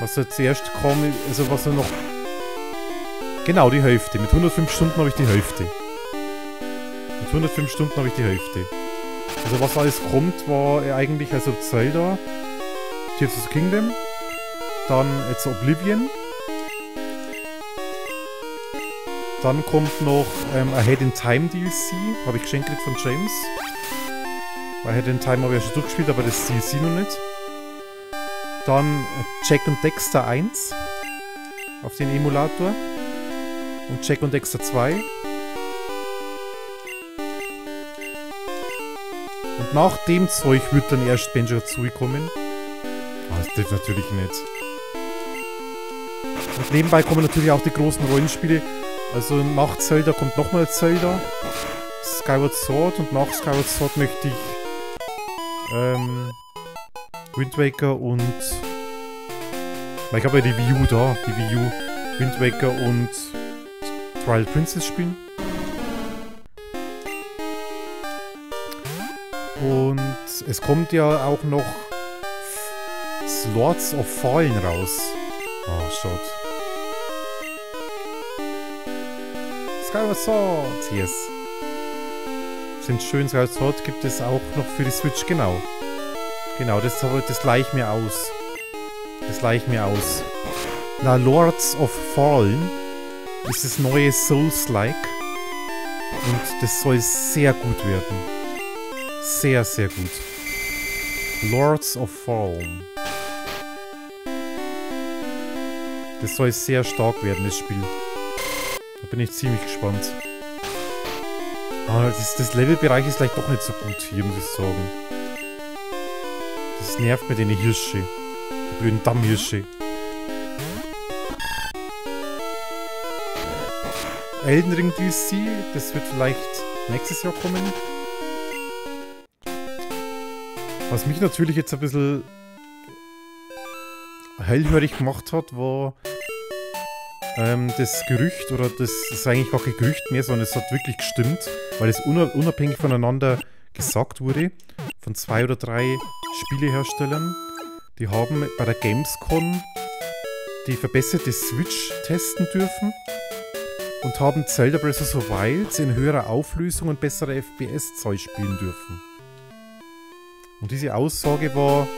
was soll zuerst kommen, also was er noch... Genau, die Hälfte. Mit 105 Stunden habe ich die Hälfte. Mit 105 Stunden habe ich die Hälfte. Also was alles kommt, war eigentlich also Zelda, Tears of the Kingdom, dann jetzt Oblivion, Dann kommt noch ähm, Ahead in Time DLC. Habe ich geschenkt von James. Ahead in Time habe ich ja schon durchgespielt, aber das DLC noch nicht. Dann Jack und Dexter 1 auf den Emulator. Und Jack und Dexter 2. Und nach dem Zeug wird dann erst Benjo Kazooie kommen. Oh, das trifft natürlich nicht. Und nebenbei kommen natürlich auch die großen Rollenspiele. Also nach Zelda kommt nochmal Zelda. Skyward Sword und nach Skyward Sword möchte ich ähm, Wind Waker und ich habe ja die Wii U da, die Wii U, Wind Waker und Twilight Princess spielen. Und es kommt ja auch noch Lords of Fallen raus. Oh, schaut. Skyward Sword, yes. Sind schön, Skyward Sword gibt es auch noch für die Switch, genau. Genau, das, das leih mir aus. Das leih mir aus. Na, Lords of Fallen ist das neue Souls-like. Und das soll sehr gut werden. Sehr, sehr gut. Lords of Fallen. Das soll sehr stark werden, das Spiel. Bin ich ziemlich gespannt. Aber das, das Levelbereich ist vielleicht doch nicht so gut hier, muss ich sagen. Das nervt mir, den Hirsche. Die blöden Dammhirsche. Elden DLC, das wird vielleicht nächstes Jahr kommen. Was mich natürlich jetzt ein bisschen hellhörig gemacht hat, war ähm, das Gerücht, oder das, ist eigentlich gar kein Gerücht mehr, sondern es hat wirklich gestimmt, weil es unabhängig voneinander gesagt wurde, von zwei oder drei Spieleherstellern. Die haben bei der Gamescom die verbesserte Switch testen dürfen und haben Zelda Breath of the Wild in höherer Auflösung und besserer FPS-Zahl spielen dürfen. Und diese Aussage war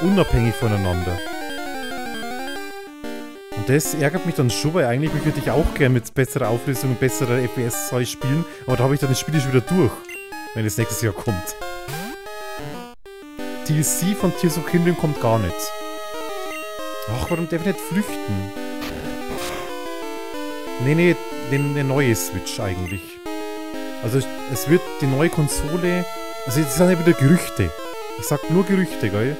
unabhängig voneinander. Das ärgert mich dann schon, weil eigentlich würde ich auch gerne mit besserer Auflösung und besserer FPS-Zahl spielen, aber da habe ich dann das Spiel schon wieder durch, wenn es nächstes Jahr kommt. DLC von Tears of Kingdom kommt gar nicht. Ach, warum darf ich nicht flüchten? Nee, nee, eine neue Switch eigentlich. Also es wird die neue Konsole... Also das sind ja wieder Gerüchte. Ich sag nur Gerüchte, gell?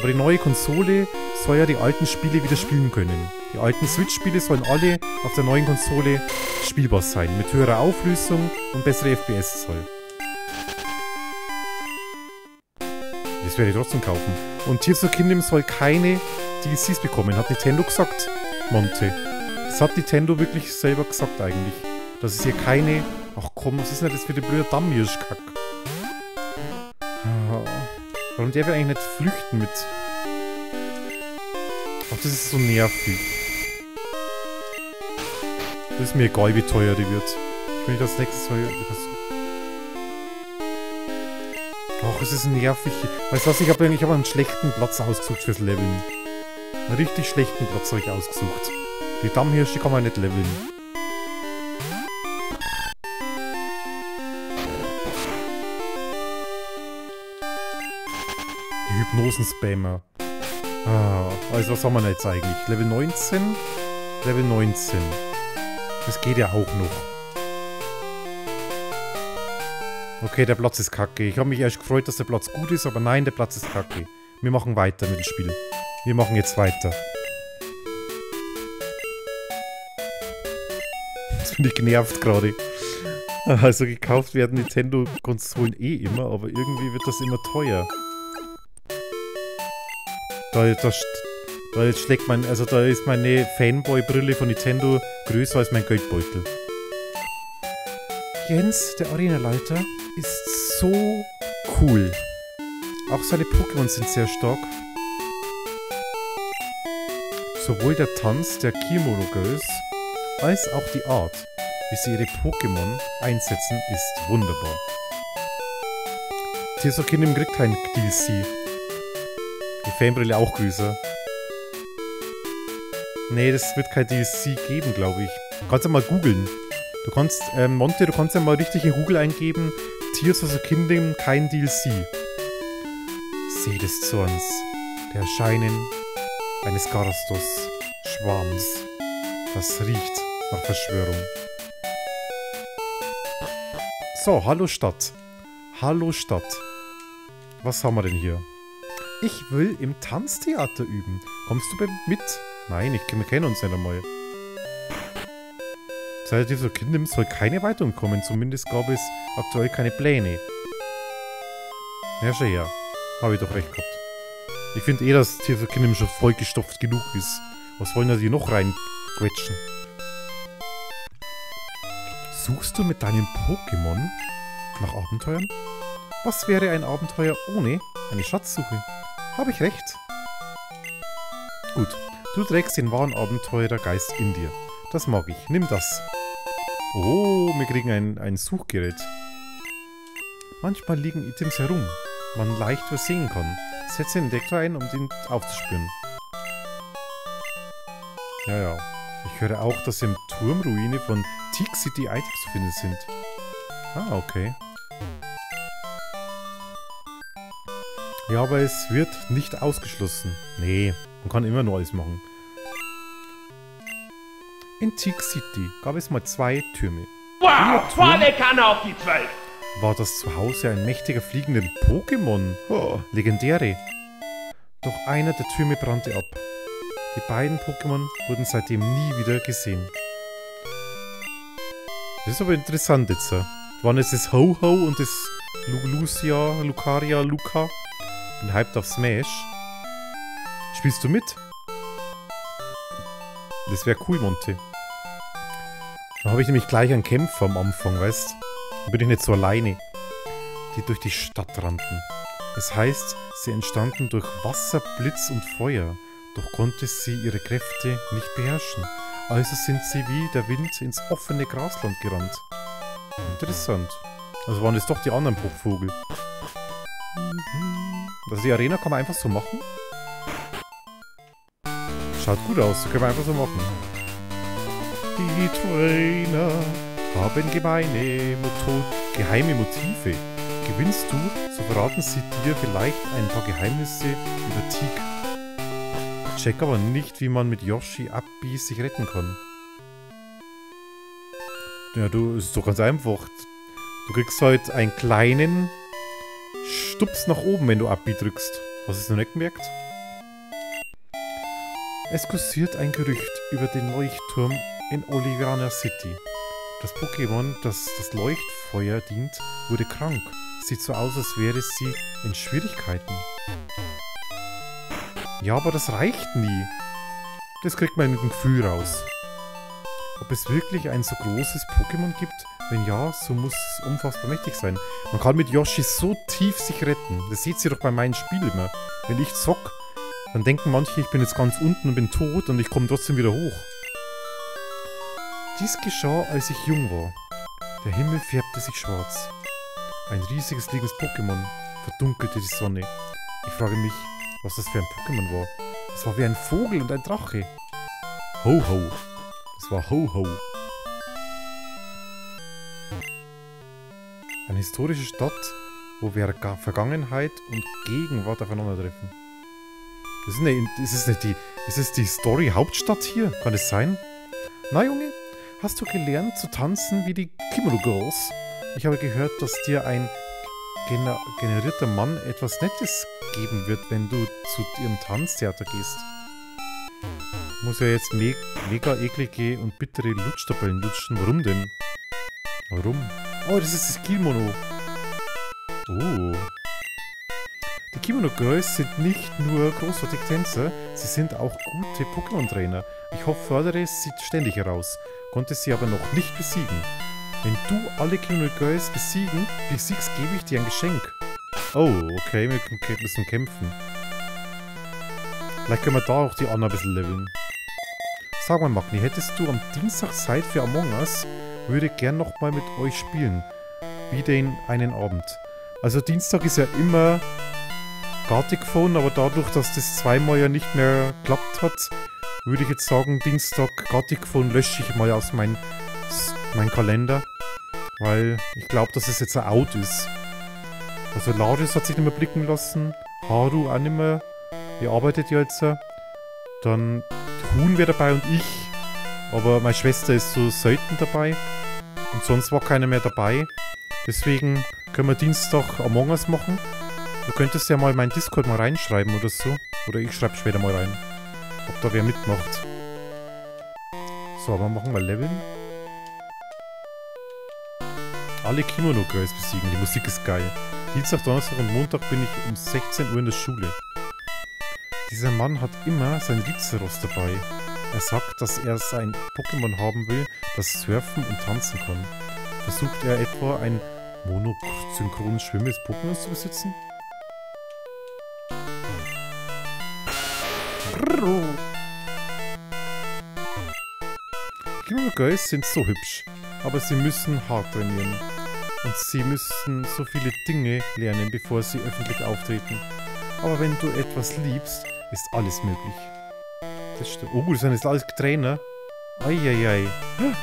Aber die neue Konsole soll ja die alten Spiele wieder spielen können. Die alten Switch-Spiele sollen alle auf der neuen Konsole spielbar sein, mit höherer Auflösung und bessere FPS-Zahl. Das werde ich trotzdem kaufen. Und Tears of Kingdom soll keine DLCs bekommen, hat Nintendo gesagt, Monte. Das hat Nintendo wirklich selber gesagt eigentlich. Dass es hier keine... Ach komm, was ist denn das für die blöde Dammhirschkack? Warum der will eigentlich nicht flüchten mit... Ach, das ist so nervig. Das ist mir egal, wie teuer die wird. Ich will nicht als nächstes Mal... Ach, es ist nervig. Weißt du was, ich habe ich hab einen schlechten Platz ausgesucht fürs Leveln. Einen richtig schlechten Platz habe ich ausgesucht. Die Dammhirsche kann man nicht leveln. Hypnosen-Spammer. Ah, also was haben wir jetzt eigentlich? Level 19? Level 19. Das geht ja auch noch. Okay, der Platz ist kacke. Ich habe mich erst gefreut, dass der Platz gut ist, aber nein, der Platz ist kacke. Wir machen weiter mit dem Spiel. Wir machen jetzt weiter. Jetzt bin ich genervt gerade. Also gekauft werden Nintendo-Konsolen eh immer, aber irgendwie wird das immer teuer. Da, da, da schlägt mein, also da ist meine Fanboy-Brille von Nintendo größer als mein Geldbeutel. Jens, der Arenaleiter, ist so cool. Auch seine Pokémon sind sehr stark. Sowohl der Tanz der Kimono Girls als auch die Art, wie sie ihre Pokémon einsetzen, ist wunderbar. Kingdom kriegt kein DLC. Fanbrille auch größer. Nee, das wird kein DLC geben, glaube ich. Kannst du mal googeln. Du kannst, ähm, Monte, du kannst ja mal richtig in Google eingeben, Tears of the Kingdom kein DLC. See des Zorns, der Erscheinen eines Garstos, Schwarms. Das riecht nach Verschwörung. So, hallo Stadt. Hallo Stadt. Was haben wir denn hier? Ich will im Tanztheater üben. Kommst du mit? Nein, ich, wir kennen uns nicht einmal. Seit dieser Kingdom soll keine Erweiterung kommen. Zumindest gab es aktuell keine Pläne. Ja, schon ja. Habe ich doch recht gehabt. Ich finde eh, dass Tears of Kingdom schon vollgestopft genug ist. Was wollen da die noch reinquetschen? Suchst du mit deinem Pokémon nach Abenteuern? Was wäre ein Abenteuer ohne eine Schatzsuche? Habe ich recht? Gut, du trägst den wahren Abenteurergeist in dir. Das mag ich. Nimm das. Oh, wir kriegen ein, ein Suchgerät. Manchmal liegen Items herum, man leicht übersehen kann. Setze den Detektor ein, um den aufzuspüren. Ja, ja. Ich höre auch, dass im Turmruine von Teak City Items zu finden sind. Ah, okay. Ja, aber es wird nicht ausgeschlossen. Nee, man kann immer nur alles machen. In Teak City gab es mal zwei Türme. Wow, volle Kanne auf die Zwölf! War das Zuhause ein mächtiger fliegenden Pokémon? Oh, legendäre. Doch einer der Türme brannte ab. Die beiden Pokémon wurden seitdem nie wieder gesehen. Das ist aber interessant jetzt. Waren es das Ho-Ho und das Lu Lucia, Lucaria, Luca? Bin hyped auf Smash. Spielst du mit? Das wäre cool, Monte. Da habe ich nämlich gleich einen Kämpfer am Anfang, weißt Dann bin ich nicht so alleine. Die durch die Stadt rannten. Das heißt, sie entstanden durch Wasser, Blitz und Feuer. Doch konnte sie ihre Kräfte nicht beherrschen. Also sind sie wie der Wind ins offene Grasland gerannt. Interessant. Also waren das doch die anderen Bruchvogel. Also die Arena kann man einfach so machen. Schaut gut aus, können wir einfach so machen. Die Trainer haben gemeine Motor geheime Motive. Gewinnst du, so verraten sie dir vielleicht ein paar Geheimnisse über Teak. Check aber nicht, wie man mit Yoshi Abbi sich retten kann. Ja, du, ist doch ganz einfach. Du kriegst halt einen kleinen Stups nach oben, wenn du Abbi drückst. Hast du es noch nicht gemerkt? Es kursiert ein Gerücht über den Leuchtturm in Oliviana City. Das Pokémon, das das Leuchtfeuer dient, wurde krank. Sieht so aus, als wäre sie in Schwierigkeiten. Ja, aber das reicht nie. Das kriegt man mit dem Gefühl raus. Ob es wirklich ein so großes Pokémon gibt, Wenn ja, so muss es unfassbar mächtig sein. Man kann mit Yoshi so tief sich retten. Das seht ihr doch bei meinen Spielen immer. Wenn ich zock, dann denken manche, ich bin jetzt ganz unten und bin tot und ich komme trotzdem wieder hoch. Dies geschah, als ich jung war. Der Himmel färbte sich schwarz. Ein riesiges liegendes Pokémon verdunkelte die Sonne. Ich frage mich, was das für ein Pokémon war. Es war wie ein Vogel und ein Drache. Ho-Ho. Es war Ho-Ho. Eine historische Stadt, wo wir Vergangenheit und Gegenwart aufeinandertreffen. Das ist, eine, das ist, nicht die, ist es die Story-Hauptstadt hier? Kann es sein? Na, Junge, hast du gelernt zu tanzen wie die Kimono Girls? Ich habe gehört, dass dir ein gener generierter Mann etwas Nettes geben wird, wenn du zu ihrem Tanztheater gehst. Muss ja jetzt me mega eklige und bittere Lutschtabellen lutschen. Warum denn? Warum? Oh, das ist das Kimono. Oh. Die Kimono Girls sind nicht nur großartige Tänzer, sie sind auch gute Pokémon-Trainer. Ich hoffe, fördere sie ständig heraus, konnte sie aber noch nicht besiegen. Wenn du alle Kimono Girls besiegen, besiegst, gebe ich dir ein Geschenk. Oh, okay, wir müssen kämpfen. Vielleicht können wir da auch die Anna ein bisschen leveln. Sag mal, Magni, hättest du am Dienstag Zeit für Among Us? Würde gern nochmal mit euch spielen. Wieder in einen Abend. Also Dienstag ist ja immer Gartic Phone, aber dadurch, dass das zweimal ja nicht mehr geklappt hat, würde ich jetzt sagen, Dienstag Gartic Phone lösche ich mal aus meinem mein Kalender. Weil ich glaube, dass es jetzt ein Out ist. Also Larius hat sich nicht mehr blicken lassen. Haru auch nicht mehr. Ihr arbeitet ja jetzt. Dann Huhn wäre dabei und ich. Aber meine Schwester ist so selten dabei. Und sonst war keiner mehr dabei. Deswegen können wir Dienstag Among Us machen. Du könntest ja mal meinen Discord mal reinschreiben oder so. Oder ich schreibe später mal rein. Ob da wer mitmacht. So, aber machen wir Leveln alle Kimono Girls besiegen. Die Musik ist geil. Dienstag, Donnerstag und Montag bin ich um 16 Uhr in der Schule. Dieser Mann hat immer sein Ritzeros dabei. Er sagt, dass er sein Pokémon haben will, das surfen und tanzen kann. Versucht er etwa ein monosynchron schwimmendes Pokémon zu besitzen? Girls sind so hübsch, aber sie müssen hart trainieren. Und sie müssen so viele Dinge lernen, bevor sie öffentlich auftreten. Aber wenn du etwas liebst, ist alles möglich. Das stimmt. Oh, das sind jetzt alles Trainer. Eieiei.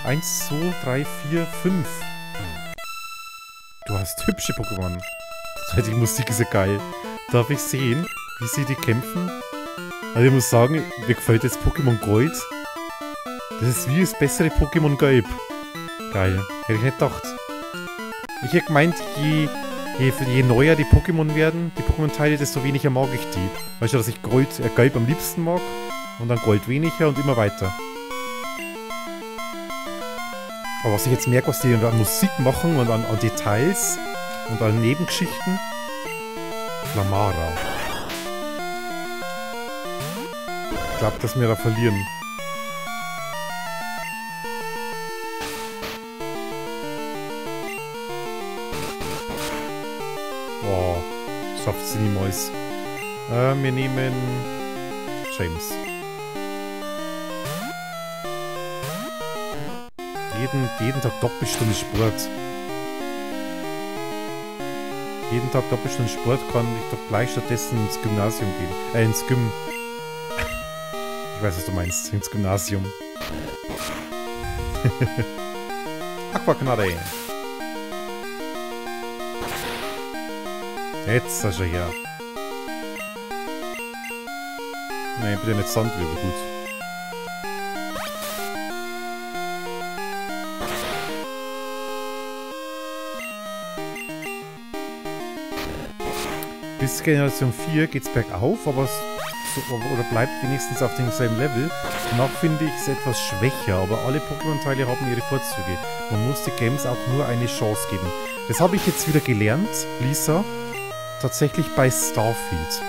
Eins, zwei, drei, vier, fünf. Du hast hübsche Pokémon. Die Musik ist ja geil. Darf ich sehen, wie sie die kämpfen? Also ich muss sagen, mir gefällt jetzt Pokémon Gold. Das ist wie das bessere Pokémon Gelb. Geil. Hätte ich nicht gedacht. Ich hätte gemeint, je, je, je neuer die Pokémon werden, die Pokémon-Teile, desto weniger mag ich die. Weißt du, dass ich Gold, äh, Gelb am liebsten mag und dann Gold weniger und immer weiter. Aber was ich jetzt merke, was die an Musik machen und an, an Details und an Nebengeschichten. Flamara. Ich glaube, dass wir da verlieren. schafft sie niemals. Äh, wir nehmen James. Jeden, jeden Tag Doppelstunde Sport. Jeden Tag Doppelstunde Sport kann ich doch gleich stattdessen ins Gymnasium gehen. Äh, ins Gym. Ich weiß, was du meinst. Ins Gymnasium. Aquaknarre. Jetzt ist er her. Nein, bitte nicht Sandwirbel, gut. Bis Generation 4 geht's bergauf, aber es oder bleibt wenigstens auf demselben Level. Danach finde ich es etwas schwächer, aber alle Pokémon-Teile haben ihre Vorzüge. Man muss die Games auch nur eine Chance geben. Das habe ich jetzt wieder gelernt, Lisa tatsächlich bei Starfield.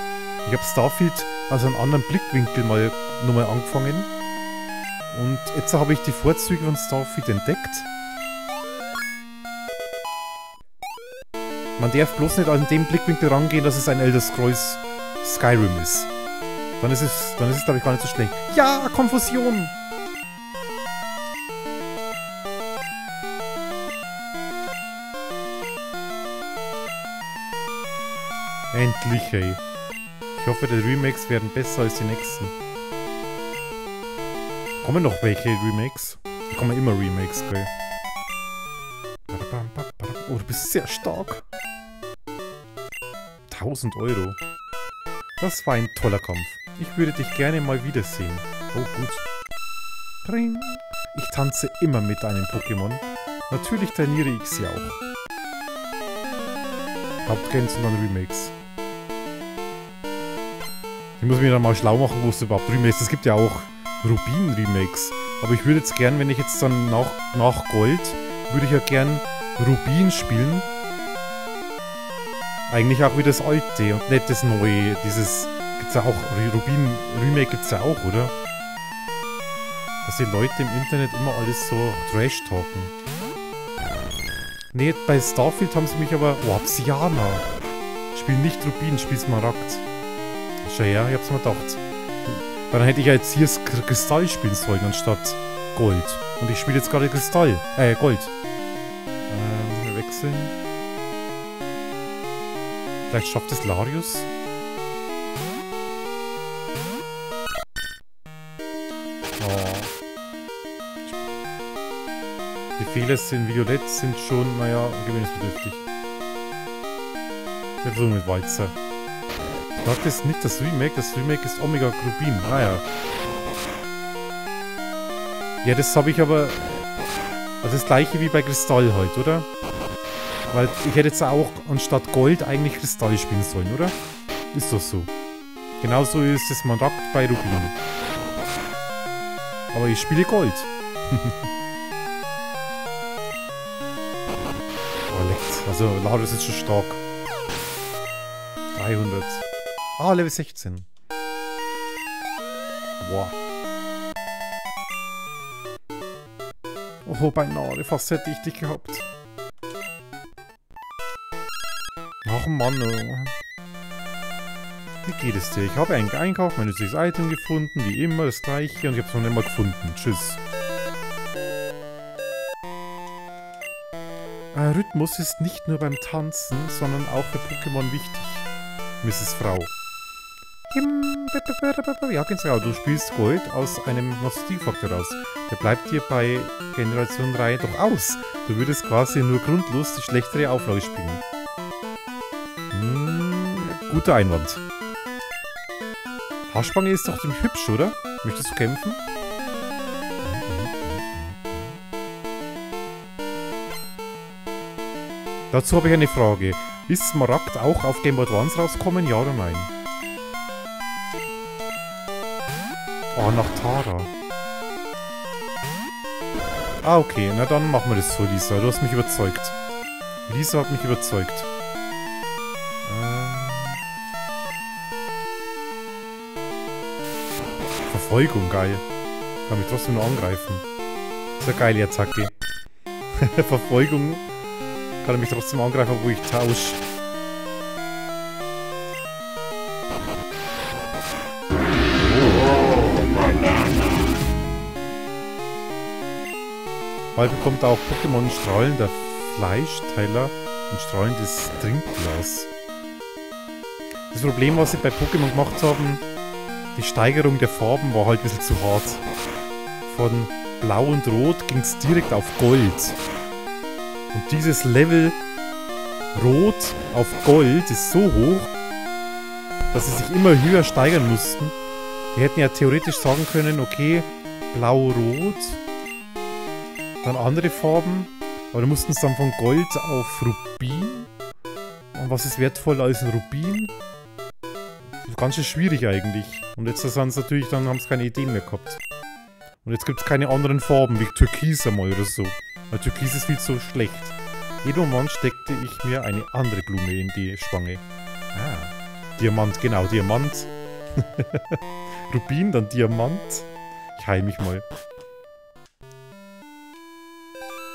Ich habe Starfield aus einem anderen Blickwinkel mal nochmal angefangen. Und jetzt habe ich die Vorzüge von Starfield entdeckt. Man darf bloß nicht an dem Blickwinkel rangehen, dass es ein Elder Scrolls Skyrim ist. Dann ist es, dann ist es glaube ich gar nicht so schlecht. Ja, Konfusion! Endlich, ey. Ich hoffe, die Remakes werden besser als die nächsten. Kommen noch welche Remakes? Da kommen immer Remakes, gell? Oh, du bist sehr stark. 1000 Euro. Das war ein toller Kampf. Ich würde dich gerne mal wiedersehen. Oh, gut. Ring. Ich tanze immer mit einem Pokémon. Natürlich trainiere ich sie auch. Hauptgames und dann Remakes. Ich muss mich dann mal schlau machen, wo es überhaupt Remakes Es gibt ja auch Rubin-Remakes. Aber ich würde jetzt gern, wenn ich jetzt dann nach, nach Gold, würde ich ja gern Rubin spielen. Eigentlich auch wie das alte und nicht das neue. Dieses gibt's ja auch, Rubin Remake gibt's ja auch, oder? Dass die Leute im Internet immer alles so trash talken. Nee, bei Starfield haben sie mich aber... Oh, Apsiana. Spiel nicht Rubin, spiel Smaragd. Schau her, ich hab's mir gedacht. Dann hätte ich ja jetzt hier Kristall spielen sollen, anstatt Gold. Und ich spiele jetzt gerade Kristall. Äh, Gold. Ähm, wechseln. Vielleicht schafft es Larius. Oh. Die Fehler sind violett, sind schon, naja, gewöhnungsbedürftig. Wir versuchen mit Walzer. Das ist nicht das Remake, das Remake ist Omega Rubin. Ah ja. Das habe ich aber... Also das gleiche wie bei Kristall halt, oder? Weil ich hätte jetzt auch anstatt Gold eigentlich Kristall spielen sollen, oder? Ist doch so. Genauso ist es Mandat bei Rubin. Aber ich spiele Gold. oh, leckt. Also Ladus ist schon stark. 300. Ah, Level 16. Wow. Oh, beinahe. Fast hätte ich dich gehabt. Mann, oh. Wie geht es dir? Ich habe einen Einkauf, mein nützliches Item gefunden, wie immer, das gleiche, und ich habe es noch mal gefunden. Tschüss. Rhythmus ist nicht nur beim Tanzen, sondern auch für Pokémon wichtig. Mrs. Frau. Ja, genau. Du spielst Gold aus einem Nostalgiefaktor raus. Der bleibt dir bei Generation 3 doch aus. Du würdest quasi nur grundlos die schlechtere Auflage spielen. Guter Einwand. Haarspange ist doch ziemlich hübsch, oder? Möchtest du kämpfen? Dazu habe ich eine Frage. Ist Smaragd auch auf Game Advance rauskommen, ja oder nein? Oh, nach Tara. Ah, okay. Na dann machen wir das so, Lisa. Du hast mich überzeugt. Lisa hat mich überzeugt. Verfolgung, geil. Kann mich trotzdem nur angreifen. Ist eine geile Attacke. Verfolgung kann er mich trotzdem angreifen, wo ich tausche. Bald bekommt auch Pokémon strahlender Fleischteiler und strahlendes Trinkglas. Das Problem, was sie bei Pokémon gemacht haben, die Steigerung der Farben war halt ein bisschen zu hart. Von Blau und Rot ging es direkt auf Gold. Und dieses Level Rot auf Gold ist so hoch, dass sie sich immer höher steigern mussten. Die hätten ja theoretisch sagen können, okay, Blau-Rot dann andere Farben. Aber da mussten es dann von Gold auf Rubin. Und was ist wertvoller als ein Rubin? Ganz schön schwierig eigentlich. Und jetzt sind sie natürlich, dann haben sie keine Ideen mehr gehabt. Und jetzt gibt es keine anderen Farben, wie Türkis einmal oder so. Weil Türkis ist viel zu schlecht. Jeden Moment steckte ich mir eine andere Blume in die Spange. Ah, Diamant, genau, Diamant. Rubin, dann Diamant. Ich heil mich mal.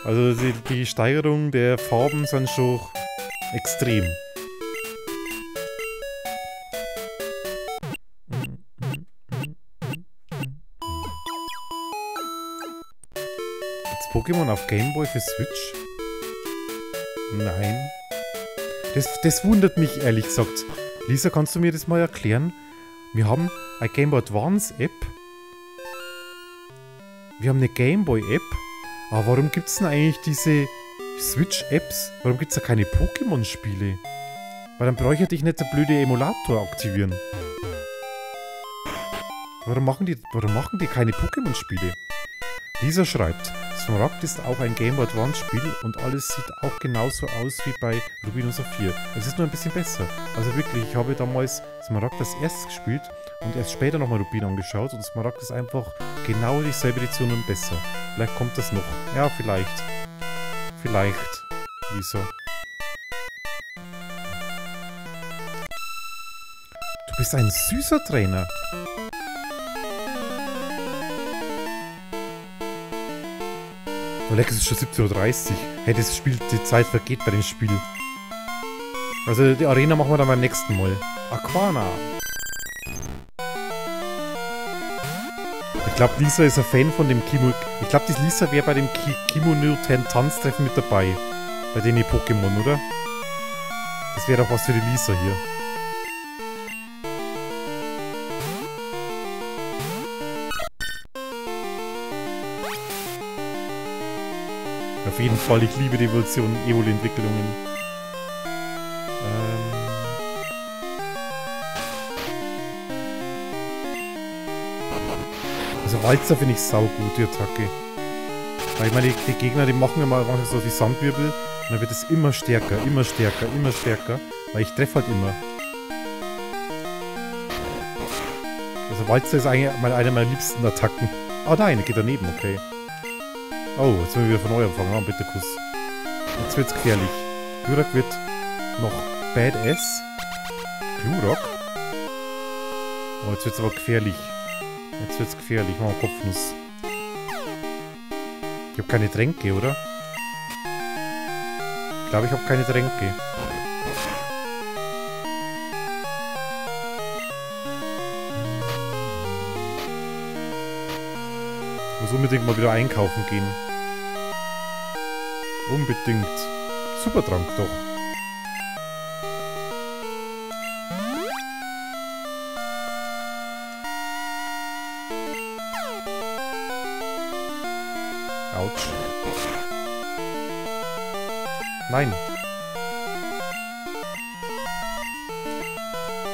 Also die, die Steigerung der Farben sind schon Extrem. Gibt's Pokémon auf Gameboy für Switch? Nein. Das, das wundert mich ehrlich gesagt. Lisa, kannst du mir das mal erklären? Wir haben eine Game Boy Advance App. Wir haben eine Game Boy App. Aber warum gibt es denn eigentlich diese Switch-Apps? Warum gibt es da keine Pokémon-Spiele? Weil dann bräuchte ich nicht der blöde Emulator aktivieren. Warum machen die, warum machen die keine Pokémon-Spiele? Lisa schreibt, Smaragd ist auch ein Game Boy Advance Spiel und alles sieht auch genauso aus wie bei Rubin und Saphir. Es ist nur ein bisschen besser. Also wirklich, ich habe damals Smaragd als erstes gespielt und erst später nochmal Rubin angeschaut und Smaragd ist einfach genau dieselbe Edition und besser. Vielleicht kommt das noch. Ja, vielleicht. Vielleicht. Wieso? Du bist ein süßer Trainer. Oh, leck, es ist schon 17.30 Uhr. Hey, das Spiel, die Zeit vergeht bei dem Spiel. Also die Arena machen wir dann beim nächsten Mal. Aquana. Ich glaube, Lisa ist ein Fan von dem Kimo... Ich glaube, die Lisa wäre bei dem Ki Kimono Tanztreffen mit dabei. Bei den Pokémon, oder? Das wäre doch was für die Lisa hier. Auf jeden Fall, ich liebe die Evolution, Evoli-Entwicklungen. Ähm also Walzer finde ich saugut, die Attacke. Weil ich meine, die, die Gegner, die machen immer manchmal so wie Sandwirbel und dann wird es immer stärker, immer stärker, immer stärker, weil ich treffe halt immer. Also Walzer ist eigentlich eine meiner liebsten Attacken. Ah nein, geht daneben, okay. Oh, jetzt müssen wir wieder von neu anfangen. Ah, bitte Kuss. Jetzt wird's gefährlich. Glurak wird noch Badass. Glurak? Oh, jetzt wird's aber gefährlich. Jetzt wird's gefährlich. Machen wir Kopfnuss. Ich habe keine Tränke, oder? Ich glaube, ich habe keine Tränke. Unbedingt mal wieder einkaufen gehen. Unbedingt. Supertrank doch. Autsch. Nein.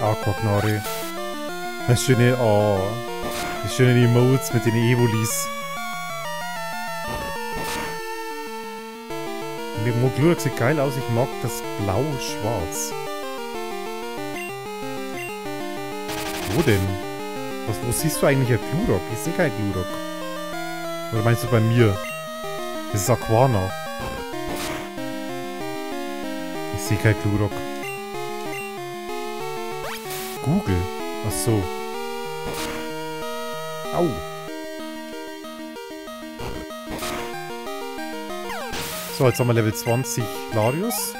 Aquagnari. Das schöne, oh. Die schönen Emotes mit den Evolis. Glurak sieht geil aus. Ich mag das blau-schwarz. Wo denn? Was, wo siehst du eigentlich ein Glurak? Ich sehe kein Glurak. Oder meinst du bei mir? Das ist Aquana. Ich sehe kein Glurak. Google. Ach so. Au. So, jetzt haben wir Level 20 Larius.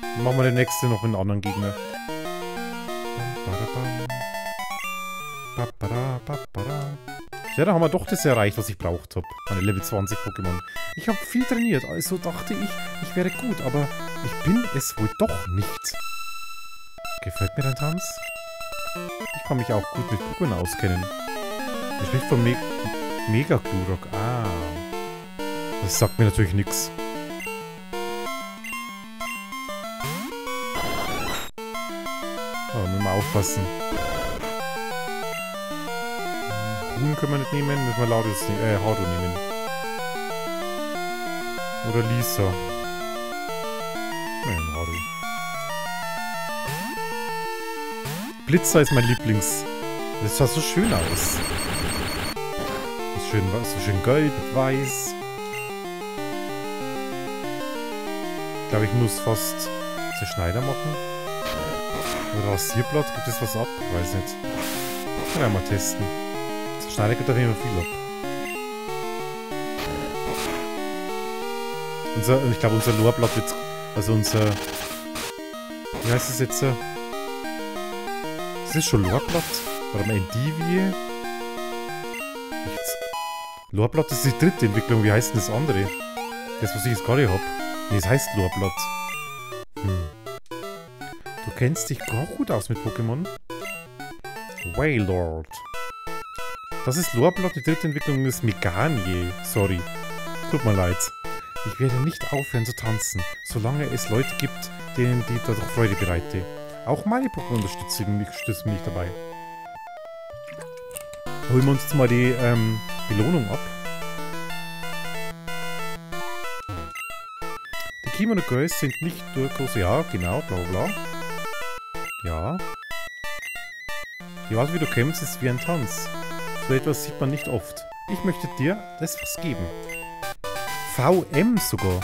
Dann machen wir den nächsten noch mit einem anderen Gegner. Ja, da haben wir doch das erreicht, was ich braucht habe. Meine Level 20 Pokémon. Ich habe viel trainiert, also dachte ich, ich wäre gut, aber ich bin es wohl doch nicht. Gefällt mir dein Tanz? Ich kann mich auch gut mit Pokémon auskennen. Ich spricht von Me Mega Glurak. Ah. Das sagt mir natürlich nichts. Aufpassen. Huhn können wir nicht nehmen, müssen wir Larius ne äh, Haru nehmen. Oder Lisa. Nein, Haru. Blitzer ist mein Lieblings. Das sah so schön aus. So schön, so schön gold weiß. Ich glaube, ich muss fast Zerschneider machen. Rasierblatt, gibt es was ab? Weiß nicht. Kann ja mal testen. Das Schneider gibt jeden Fall viel ab. Unser, ich glaube, unser Lorblatt wird, also unser Wie heißt es jetzt? Ist das schon Lorblatt? Oder mal Endivie? Lorblatt ist die dritte Entwicklung. Wie heißt denn das andere? Das, was ich jetzt gerade habe. Nee, es heißt Lorblatt. Kennst dich gut aus mit Pokémon. Waylord. Das ist Lorblatt, die dritte Entwicklung ist Meganie. Sorry. Tut mir leid. Ich werde nicht aufhören zu tanzen, solange es Leute gibt, denen die dadurch Freude bereite. Auch meine Pokémon unterstützen mich, unterstützen mich dabei. Holen wir uns jetzt mal die ähm, Belohnung ab. Die Kimono Girls sind nicht nur große... Ja, genau, bla bla. Ja. Die Art, wie du kämpfst, ist wie ein Tanz. So etwas sieht man nicht oft. Ich möchte dir das was geben. VM sogar.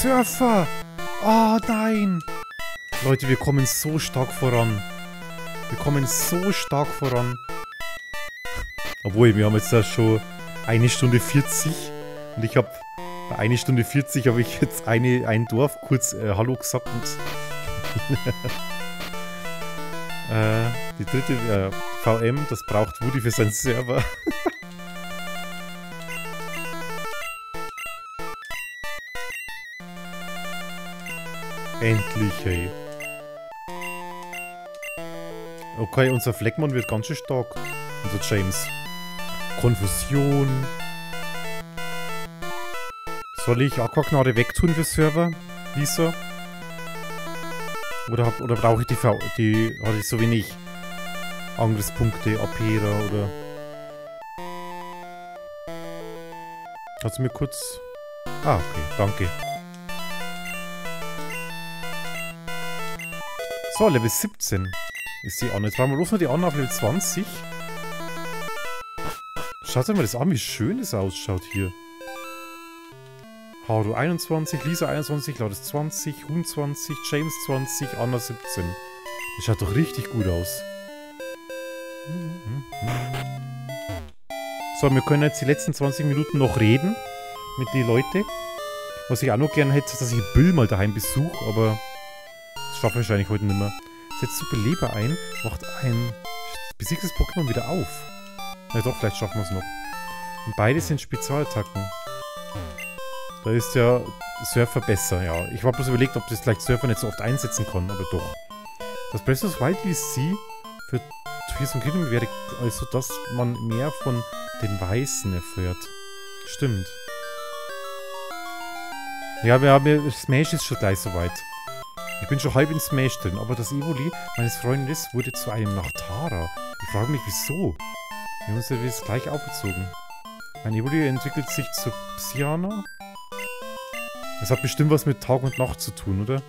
Surfer! Oh nein! Leute, wir kommen so stark voran. Wir kommen so stark voran. Obwohl, wir haben jetzt da schon eine Stunde 40. Und ich habe bei eine Stunde 40 habe ich jetzt eine, ein Dorf kurz äh, Hallo gesagt und äh, die dritte äh, VM, das braucht Woody für seinen Server. Endlich, hey. Okay, unser Fleckmann wird ganz schön stark. Unser James. Konfusion. Soll ich Aquagnade wegtun für Server, Lisa? Oder, oder brauche ich die, v die... Hatte ich so wenig Angriffspunkte, Apera oder... Kannst du mir kurz... Ah, okay, danke. So, Level 17 ist die Anna. Jetzt machen wir bloß noch die Anna auf Level 20. Schaut euch mal das an, wie schön das ausschaut hier. Haru 21, Lisa 21, Laudes 20, Huhn 20, James 20, Anna 17. Das schaut doch richtig gut aus. So, wir können jetzt die letzten 20 Minuten noch reden mit den Leuten. Was ich auch noch gerne hätte, dass ich Bill mal daheim besuche, aber schaffe ich wahrscheinlich heute nicht mehr. Setzt super Leber ein, macht ein besiegtes Pokémon wieder auf. Na doch, vielleicht schaffen wir es noch. Und beide sind Spezialattacken. Da ist ja Surfer besser, ja. Ich habe bloß überlegt, ob das vielleicht Surfer nicht so oft einsetzen kann, aber doch. Das Breath of Wild VC für Tears und Kingdom wäre also, dass man mehr von den Weißen erfährt. Stimmt. Ja, wir haben Smash ist schon gleich soweit. Ich bin schon halb in Smash drin, aber das Evoli meines Freundes wurde zu einem Nachtara. Ich frage mich, wieso? Wir haben uns ja gleich aufgezogen. Mein Evoli entwickelt sich zu Psyana. Es hat bestimmt was mit Tag und Nacht zu tun, oder?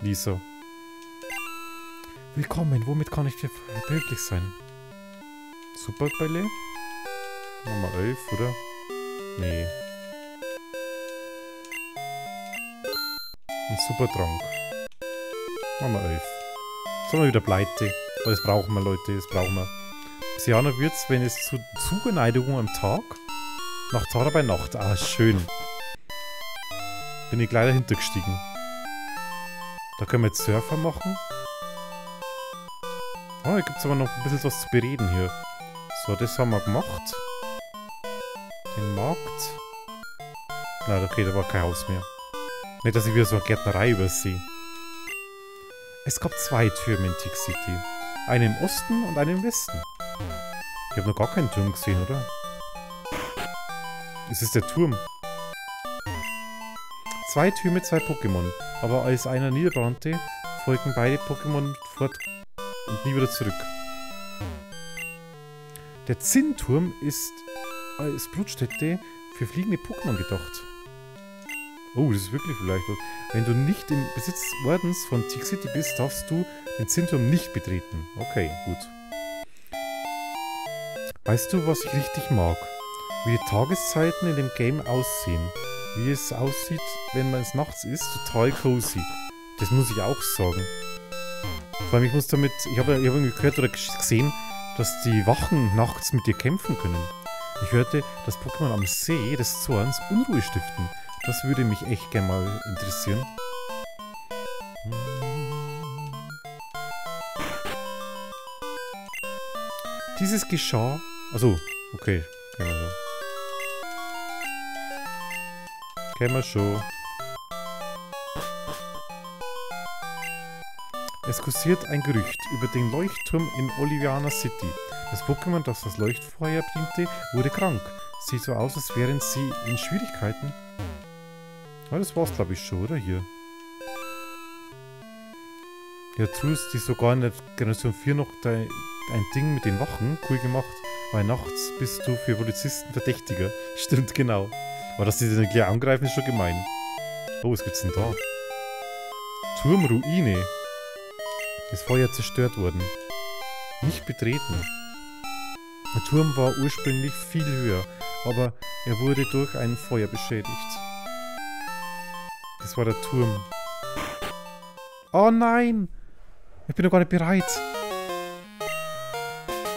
Lisa. Willkommen, womit kann ich dir behilflich sein? Superbälle? Nummer 11, oder? Nee. Ein Supertrank. Wir 11. Sind wir wieder pleite. Das brauchen wir, Leute. Das brauchen wir. Siana wird's, wenn es zu Zugeneidigung am Tag. Nach Tara bei Nacht. Ah, schön. Bin ich leider hintergestiegen. Da können wir jetzt Surfer machen. Ah, hier gibt es aber noch ein bisschen was zu bereden hier. So, das haben wir gemacht. Den Markt. Na, okay, da war kein Haus mehr. Nicht, dass ich wieder so eine Gärtnerei übersehe. Es gab zwei Türme in Tick City. Einen im Osten und einen im Westen. Ich habe noch gar keinen Turm gesehen, oder? Es ist der Turm. Zwei Türme, zwei Pokémon. Aber als einer niederbrannte, folgen beide Pokémon fort und nie wieder zurück. Der Zinnturm ist als Brutstätte für fliegende Pokémon gedacht. Oh, das ist wirklich vielleicht. Wenn du nicht im Besitz Ordens von Tick City bist, darfst du den Zinnturm nicht betreten. Okay, gut. Weißt du, was ich richtig mag? Wie die Tageszeiten in dem Game aussehen. Wie es aussieht, wenn man es nachts ist. Total cozy. Das muss ich auch sagen. Vor allem, ich muss damit... Ich habe hab irgendwie gehört oder gesehen, dass die Wachen nachts mit dir kämpfen können. Ich hörte, dass Pokémon am See des Zorns Unruhe stiften Das würde mich echt gerne mal interessieren. Dieses geschah... Also, okay. Kennen wir Kennen wir schon. Es kursiert ein Gerücht über den Leuchtturm in Oliviana City. Das Pokémon, das das Leuchtfeuer diente, wurde krank. Sieht so aus, als wären sie in Schwierigkeiten. Ja, das war's, glaube ich, schon, oder? Hier. Ja, tust die sogar in der Generation 4 noch ein Ding mit den Wachen. Cool gemacht. Weil nachts bist du für Polizisten Verdächtiger. Stimmt, genau. Aber dass die den gleich angreifen, ist schon gemein. Oh, was gibt's denn da? Turmruine. Das Feuer zerstört worden. Nicht betreten. Der Turm war ursprünglich viel höher, aber er wurde durch ein Feuer beschädigt. Das war der Turm. Oh nein! Ich bin doch gar nicht bereit.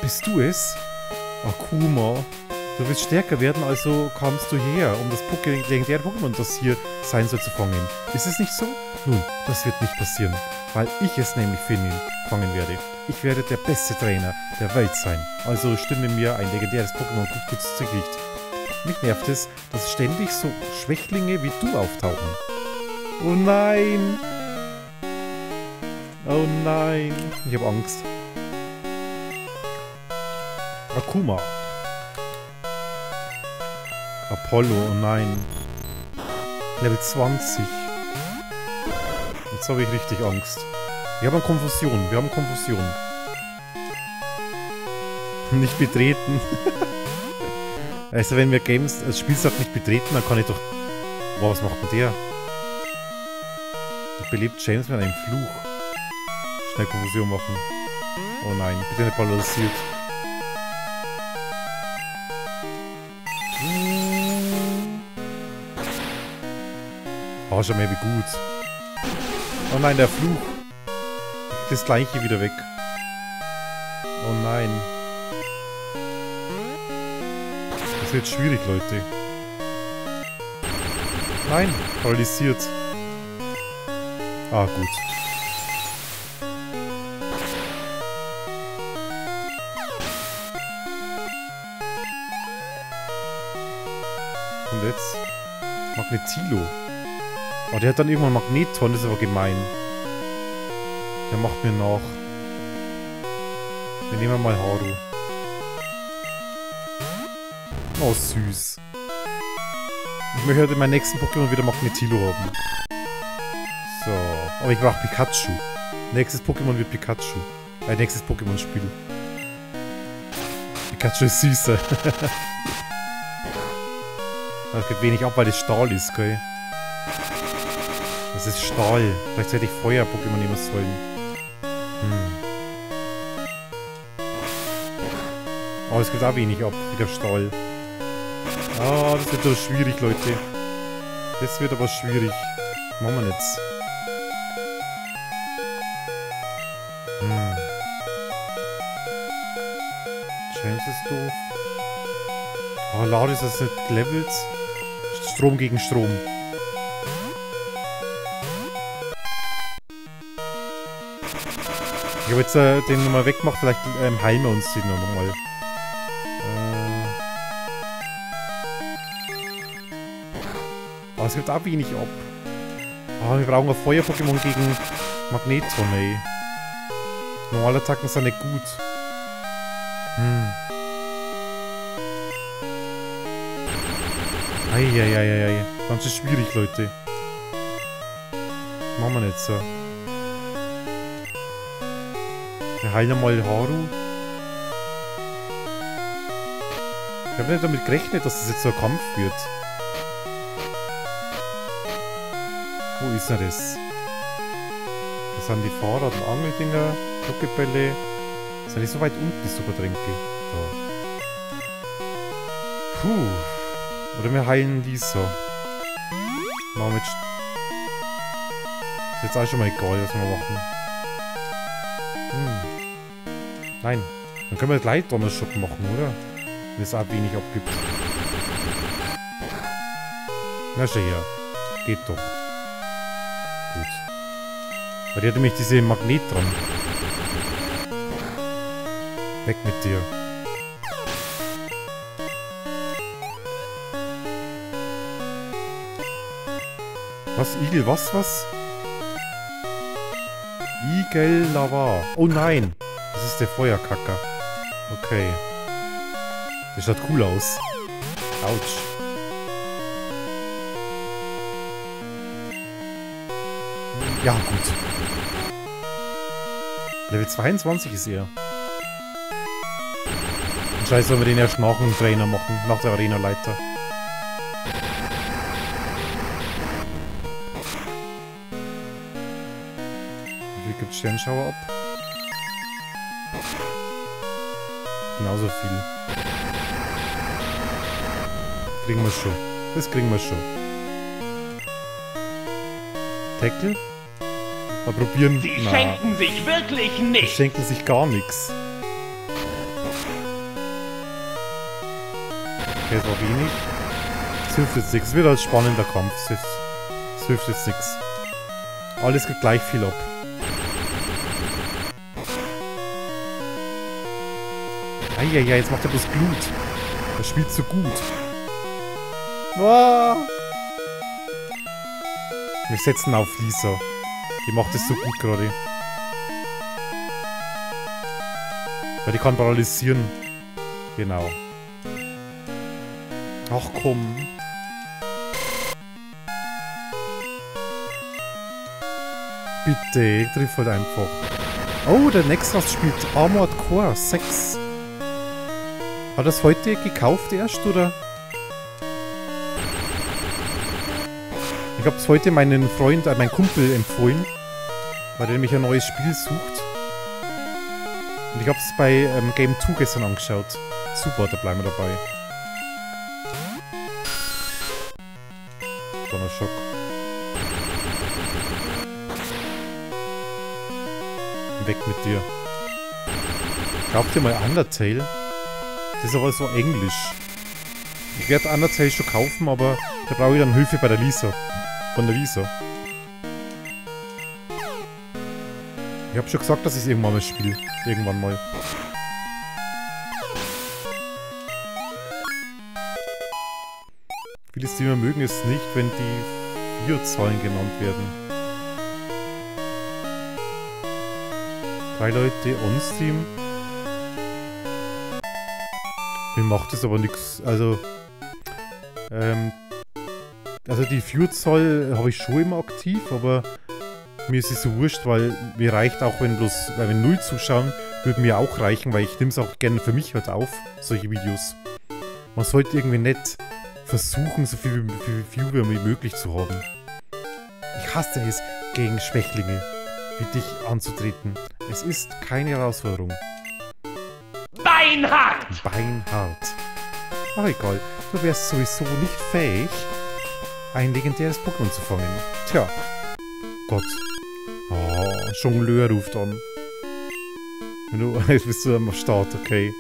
Bist du es? Akuma. Du willst stärker werden, also kamst du her, um das legendäre Pokémon, das hier sein soll, zu fangen. Ist es nicht so? Nun, das wird nicht passieren, weil ich es nämlich finden, fangen werde. Ich werde der beste Trainer der Welt sein, also stimme mir ein legendäres Pokémon gut zu Gesicht. Mich nervt es, dass ständig so Schwächlinge wie du auftauchen. Oh nein! Oh nein! Ich habe Angst. Akuma. Apollo, oh nein. Level 20. Jetzt habe ich richtig Angst. Wir haben Konfusion, wir haben Konfusion. Nicht betreten. also wenn wir Games als Spielsack nicht betreten, dann kann ich doch... Wow, was macht denn der? Ich belebt James mit einem Fluch. Schnell Konfusion machen. Oh nein, bitte nicht paralysiert. Oh, schon mal wie gut. Oh nein, der Fluch. Das gleiche wieder weg. Oh nein. Das wird schwierig, Leute. Nein, paralysiert. Ah, gut. Und jetzt Magnetilo. Oh, der hat dann irgendwann Magneton, das ist aber gemein. Der macht mir nach. Wir nehmen mal Haru. Oh, süß. Ich möchte heute meinen nächsten Pokémon wieder Magnetilo haben. So. Aber ich brauche Pikachu. Nächstes Pokémon wird Pikachu. Ein nächstes Pokémon-Spiel. Pikachu ist süßer. das gibt wenig ab, weil das Stahl ist, gell? Das ist Stahl. Vielleicht hätte ich Feuer-Pokémon nehmen sollen. Hm. Oh, es gibt auch wenig ab, wieder Stahl. Ah, das wird doch schwierig, Leute. Das wird aber schwierig. Machen wir jetzt. Hm. James ist doof. Oh, laut ist das nicht gelevelt. Strom gegen Strom. Ich habe jetzt äh, den nochmal weggemacht, vielleicht ähm, heilen wir uns den nochmal. Äh. Aber es gibt auch wenig ab. Oh, wir brauchen ein Feuer-Pokémon gegen Magneton, ey. Normale Attacken sind nicht gut. Hm. Eieieiei. Ganz schön schwierig, Leute. Machen wir nicht so. Heilen mal Haru. Ich habe nicht damit gerechnet, dass das jetzt so ein Kampf wird. Wo ist er das? Das sind die Fahrrad- und Angeldinger, Pokebälle. Sind die so weit unten, die Supertränke? Da. Puh. Oder wir heilen die so. Machen wir jetzt... Ist jetzt auch schon mal egal, was wir machen. Nein. Dann können wir gleich Donnerschock machen, oder? Wenn es auch wenig abgibt. Na schön, ja. Geht doch. Gut. Weil die hat nämlich diese Magnet dran. Weg mit dir. Was? Igel? Was? Was? Igel Lava. Oh nein. Ist der Feuerkacker. Okay. Der schaut cool aus. Autsch. Ja, gut. Level 22 ist er. Scheiße, sollen wir den erst nach dem Trainer machen, nach der Arena-Leiter. Wie gibt Sternschauer ab? Genauso viel. Kriegen wir schon. Das kriegen wir schon. Tackle? Mal probieren. Sie Na, schenken sich wirklich die nicht. schenken sich gar nichts. Okay, das war wenig. Es hilft jetzt nichts. Es wird ein spannender Kampf. Es hilft, hilft jetzt nichts. Alles geht gleich viel ab. Eieiei, jetzt macht er bloß Glut. Er spielt so gut. Ah. Wir setzen auf Lisa. Die macht es so gut gerade. Weil die kann paralysieren. Genau. Ach komm. Bitte, triff halt einfach. Oh, der Nexus spielt Armored Core 6. Hat er es heute gekauft erst, oder? Ich habe es heute meinen Freund, äh, meinen Kumpel empfohlen, weil der nämlich ein neues Spiel sucht. Und ich habe es bei ähm, Game 2 gestern angeschaut. Super, da bleiben wir dabei. Donnerschock. Weg mit dir. Kauft dir mal Undertale? Das ist aber so englisch. Ich werde Undertale schon kaufen, aber da brauche ich dann Hilfe bei der Lisa. Von der Lisa. Ich habe schon gesagt, dass ich es irgendwann mal spiele. Irgendwann mal. Viele Streamer mögen es nicht, wenn die Vierzahlen genannt werden. Drei Leute on-stream. Mir macht das aber nichts. Also, ähm, also die Vierzahl habe ich schon immer aktiv, aber mir ist es so wurscht, weil mir reicht auch, wenn bloß, weil wenn null zuschauen, würde mir auch reichen, weil ich nehme es auch gerne für mich halt auf, solche Videos. Man sollte irgendwie nicht versuchen, so viel, viel Viewer wie möglich zu haben. Ich hasse es, gegen Schwächlinge wie dich anzutreten. Es ist keine Herausforderung. Beinhart! Beinhart. Ach egal, du wärst sowieso nicht fähig, ein legendäres Pokémon zu fangen. Tja. Gott. Oh, Jongleur ruft an. Wenn du, jetzt bist du am Start, okay.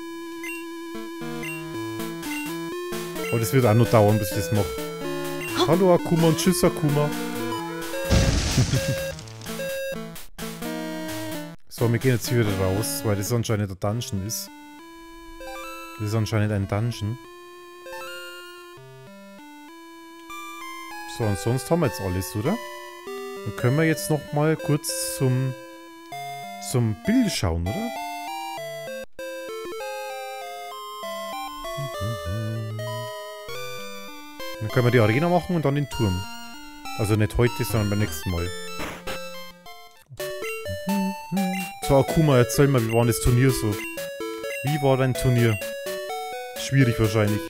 Aber das wird auch noch dauern, bis ich das mache. Hallo Akuma und tschüss Akuma. so, wir gehen jetzt hier wieder raus, weil das anscheinend ein Dungeon ist. Das ist anscheinend ein Dungeon. So, und sonst haben wir jetzt alles, oder? Dann können wir jetzt noch mal kurz zum, zum Bild schauen, oder? Dann können wir die Arena machen und dann den Turm. Also nicht heute, sondern beim nächsten Mal. So, Akuma, erzähl mal, wie war das Turnier so? Wie war dein Turnier? Schwierig wahrscheinlich.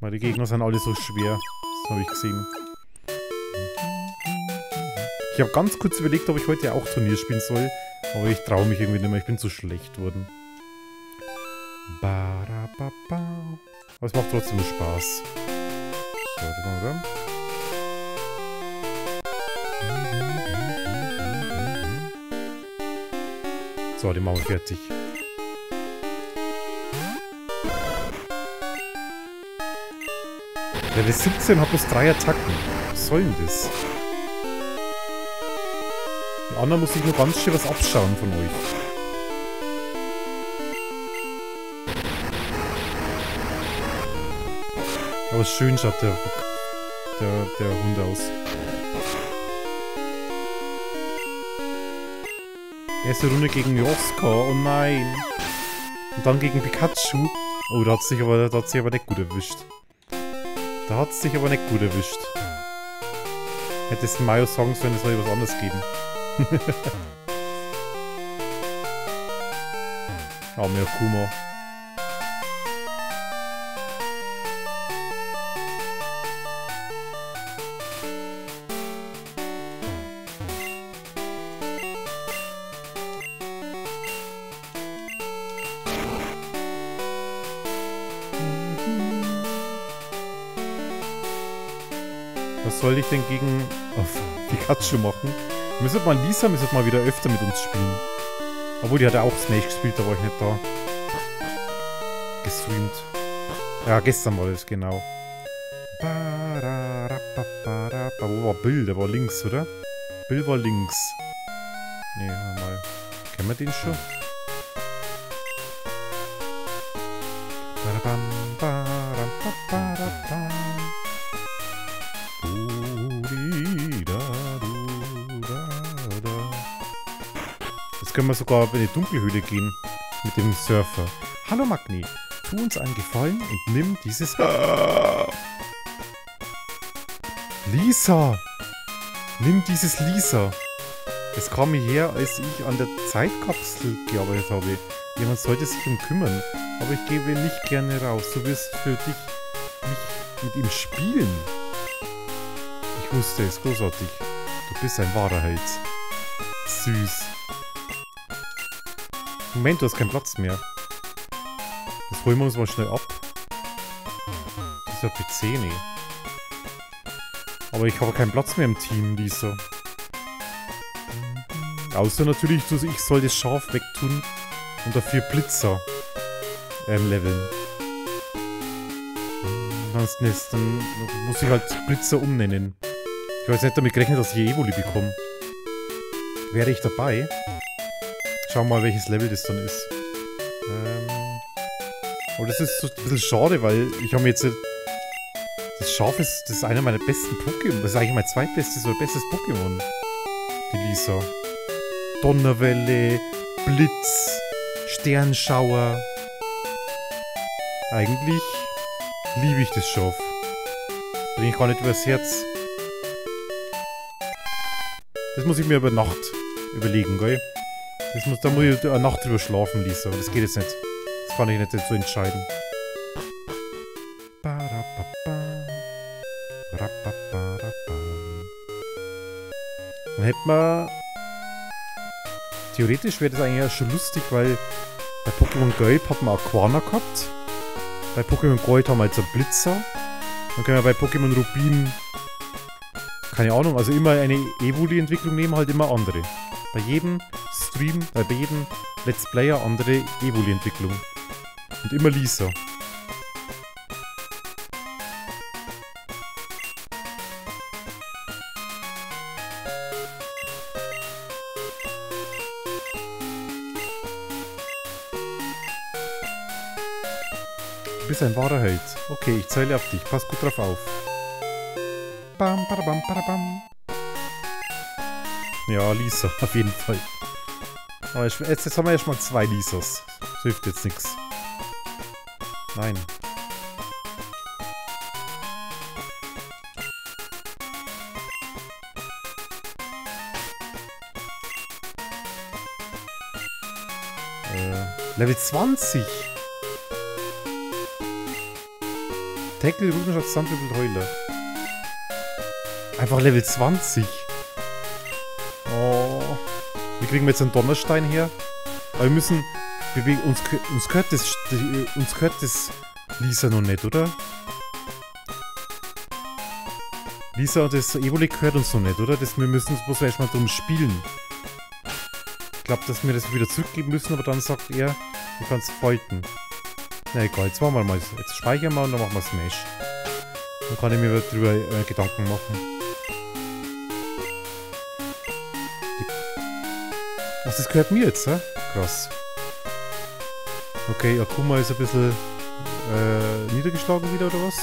Weil die Gegner sind alle so schwer. Das habe ich gesehen. Ich habe ganz kurz überlegt, ob ich heute auch Turnier spielen soll. Aber ich traue mich irgendwie nicht mehr. Ich bin zu schlecht worden. Ba-da-ba-ba. Aber es macht trotzdem Spaß. So, machen wir fertig. Level 17 hat bloß drei Attacken. Was soll denn das? Die anderen muss ich nur ganz schön was abschauen von euch. Aber schön schaut der, der, der Hund aus. Erste Runde gegen Joska, oh nein. Und dann gegen Pikachu. Oh, da hat sich aber, da hat sich aber nicht gut erwischt. Da hat sich aber nicht gut erwischt. Hättest Mayo sagen sollen, es soll was anderes geben. Armer Kuma. Ich denn gegen auf Pikachu machen? Müsste mal Lisa müsste mal wieder öfter mit uns spielen. Obwohl, die hat ja auch Smash gespielt, da war ich nicht da. Gestreamt. Ja, gestern war das, genau. Wo war Bill? Der war links, oder? Bill war links. Nee, mal. Kennen wir den schon? Können wir sogar in die Dunkelhöhle gehen. Mit dem Surfer. Hallo Magni, tu uns einen Gefallen und nimm dieses... Lisa! Nimm dieses Lisa! Das kam mir her, als ich an der Zeitkapsel gearbeitet habe. Jemand sollte sich um kümmern, aber ich gebe nicht gerne raus. Du wirst für dich nicht mit ihm spielen. Ich wusste es, großartig. Du bist ein wahrer Held. Süß. Moment, du hast keinen Platz mehr. Das holen wir uns mal schnell ab. Dieser PC, nee. Aber ich habe keinen Platz mehr im Team, Lisa. Außer natürlich, ich soll das Schaf wegtun und dafür Blitzer ähm, leveln. Dann muss ich halt Blitzer umnennen. Ich weiß nicht damit gerechnet, dass ich Evoli bekomme. Wäre ich dabei? Schauen wir mal, welches Level das dann ist. Ähm. Aber das ist so ein bisschen schade, weil ich habe jetzt... Das Schaf ist, das ist einer meiner besten Pokémon. Das ist eigentlich mein zweitbestes oder bestes Pokémon. Die Lisa. Donnerwelle, Blitz, Sternschauer. Eigentlich liebe ich das Schaf. Bring ich gar nicht übers Herz. Das muss ich mir über Nacht überlegen, gell? Das muss, da muss ich eine Nacht drüber schlafen, Lisa. Das geht jetzt nicht. Das kann ich nicht so entscheiden. Dann hätten wir... Theoretisch wäre das eigentlich auch schon lustig, weil bei Pokémon Gelb hat man Aquana gehabt. Bei Pokémon Gold haben wir jetzt einen Blitzer. Dann können wir bei Pokémon Rubin... Keine Ahnung, also immer eine Evoli-Entwicklung nehmen, halt immer andere. Bei jedem Stream, äh, bei jedem Let's Player andere Evoli-Entwicklung. Und immer Lisa. Du bist ein wahrer Held. Okay, ich zähle auf dich. Pass gut drauf auf. Bam, badabam, badabam. Ja, Lisa, auf jeden Fall. Aber jetzt, jetzt haben wir erstmal zwei Lisas. Das hilft jetzt nichts. Nein. Äh, Level 20. Tackle, Rückenschatz, Sandwirbel, Heuler. Einfach Level 20. Wie kriegen wir jetzt einen Donnerstein her? Aber wir müssen... Wir, uns, uns gehört das... Uns gehört das... Lisa noch nicht, oder? Lisa und das Evoli gehört uns noch nicht, oder? Das, wir müssen uns bloß erstmal drum spielen. Ich glaube, dass wir das wieder zurückgeben müssen, aber dann sagt er, du kannst folten. Na egal, jetzt machen wir mal. Jetzt speichern wir und dann machen wir Smash. Dann kann ich mir darüber äh, Gedanken machen. Ach, das gehört mir jetzt, hä? Krass. Okay, Akuma ist ein bisschen äh, niedergeschlagen wieder, oder was?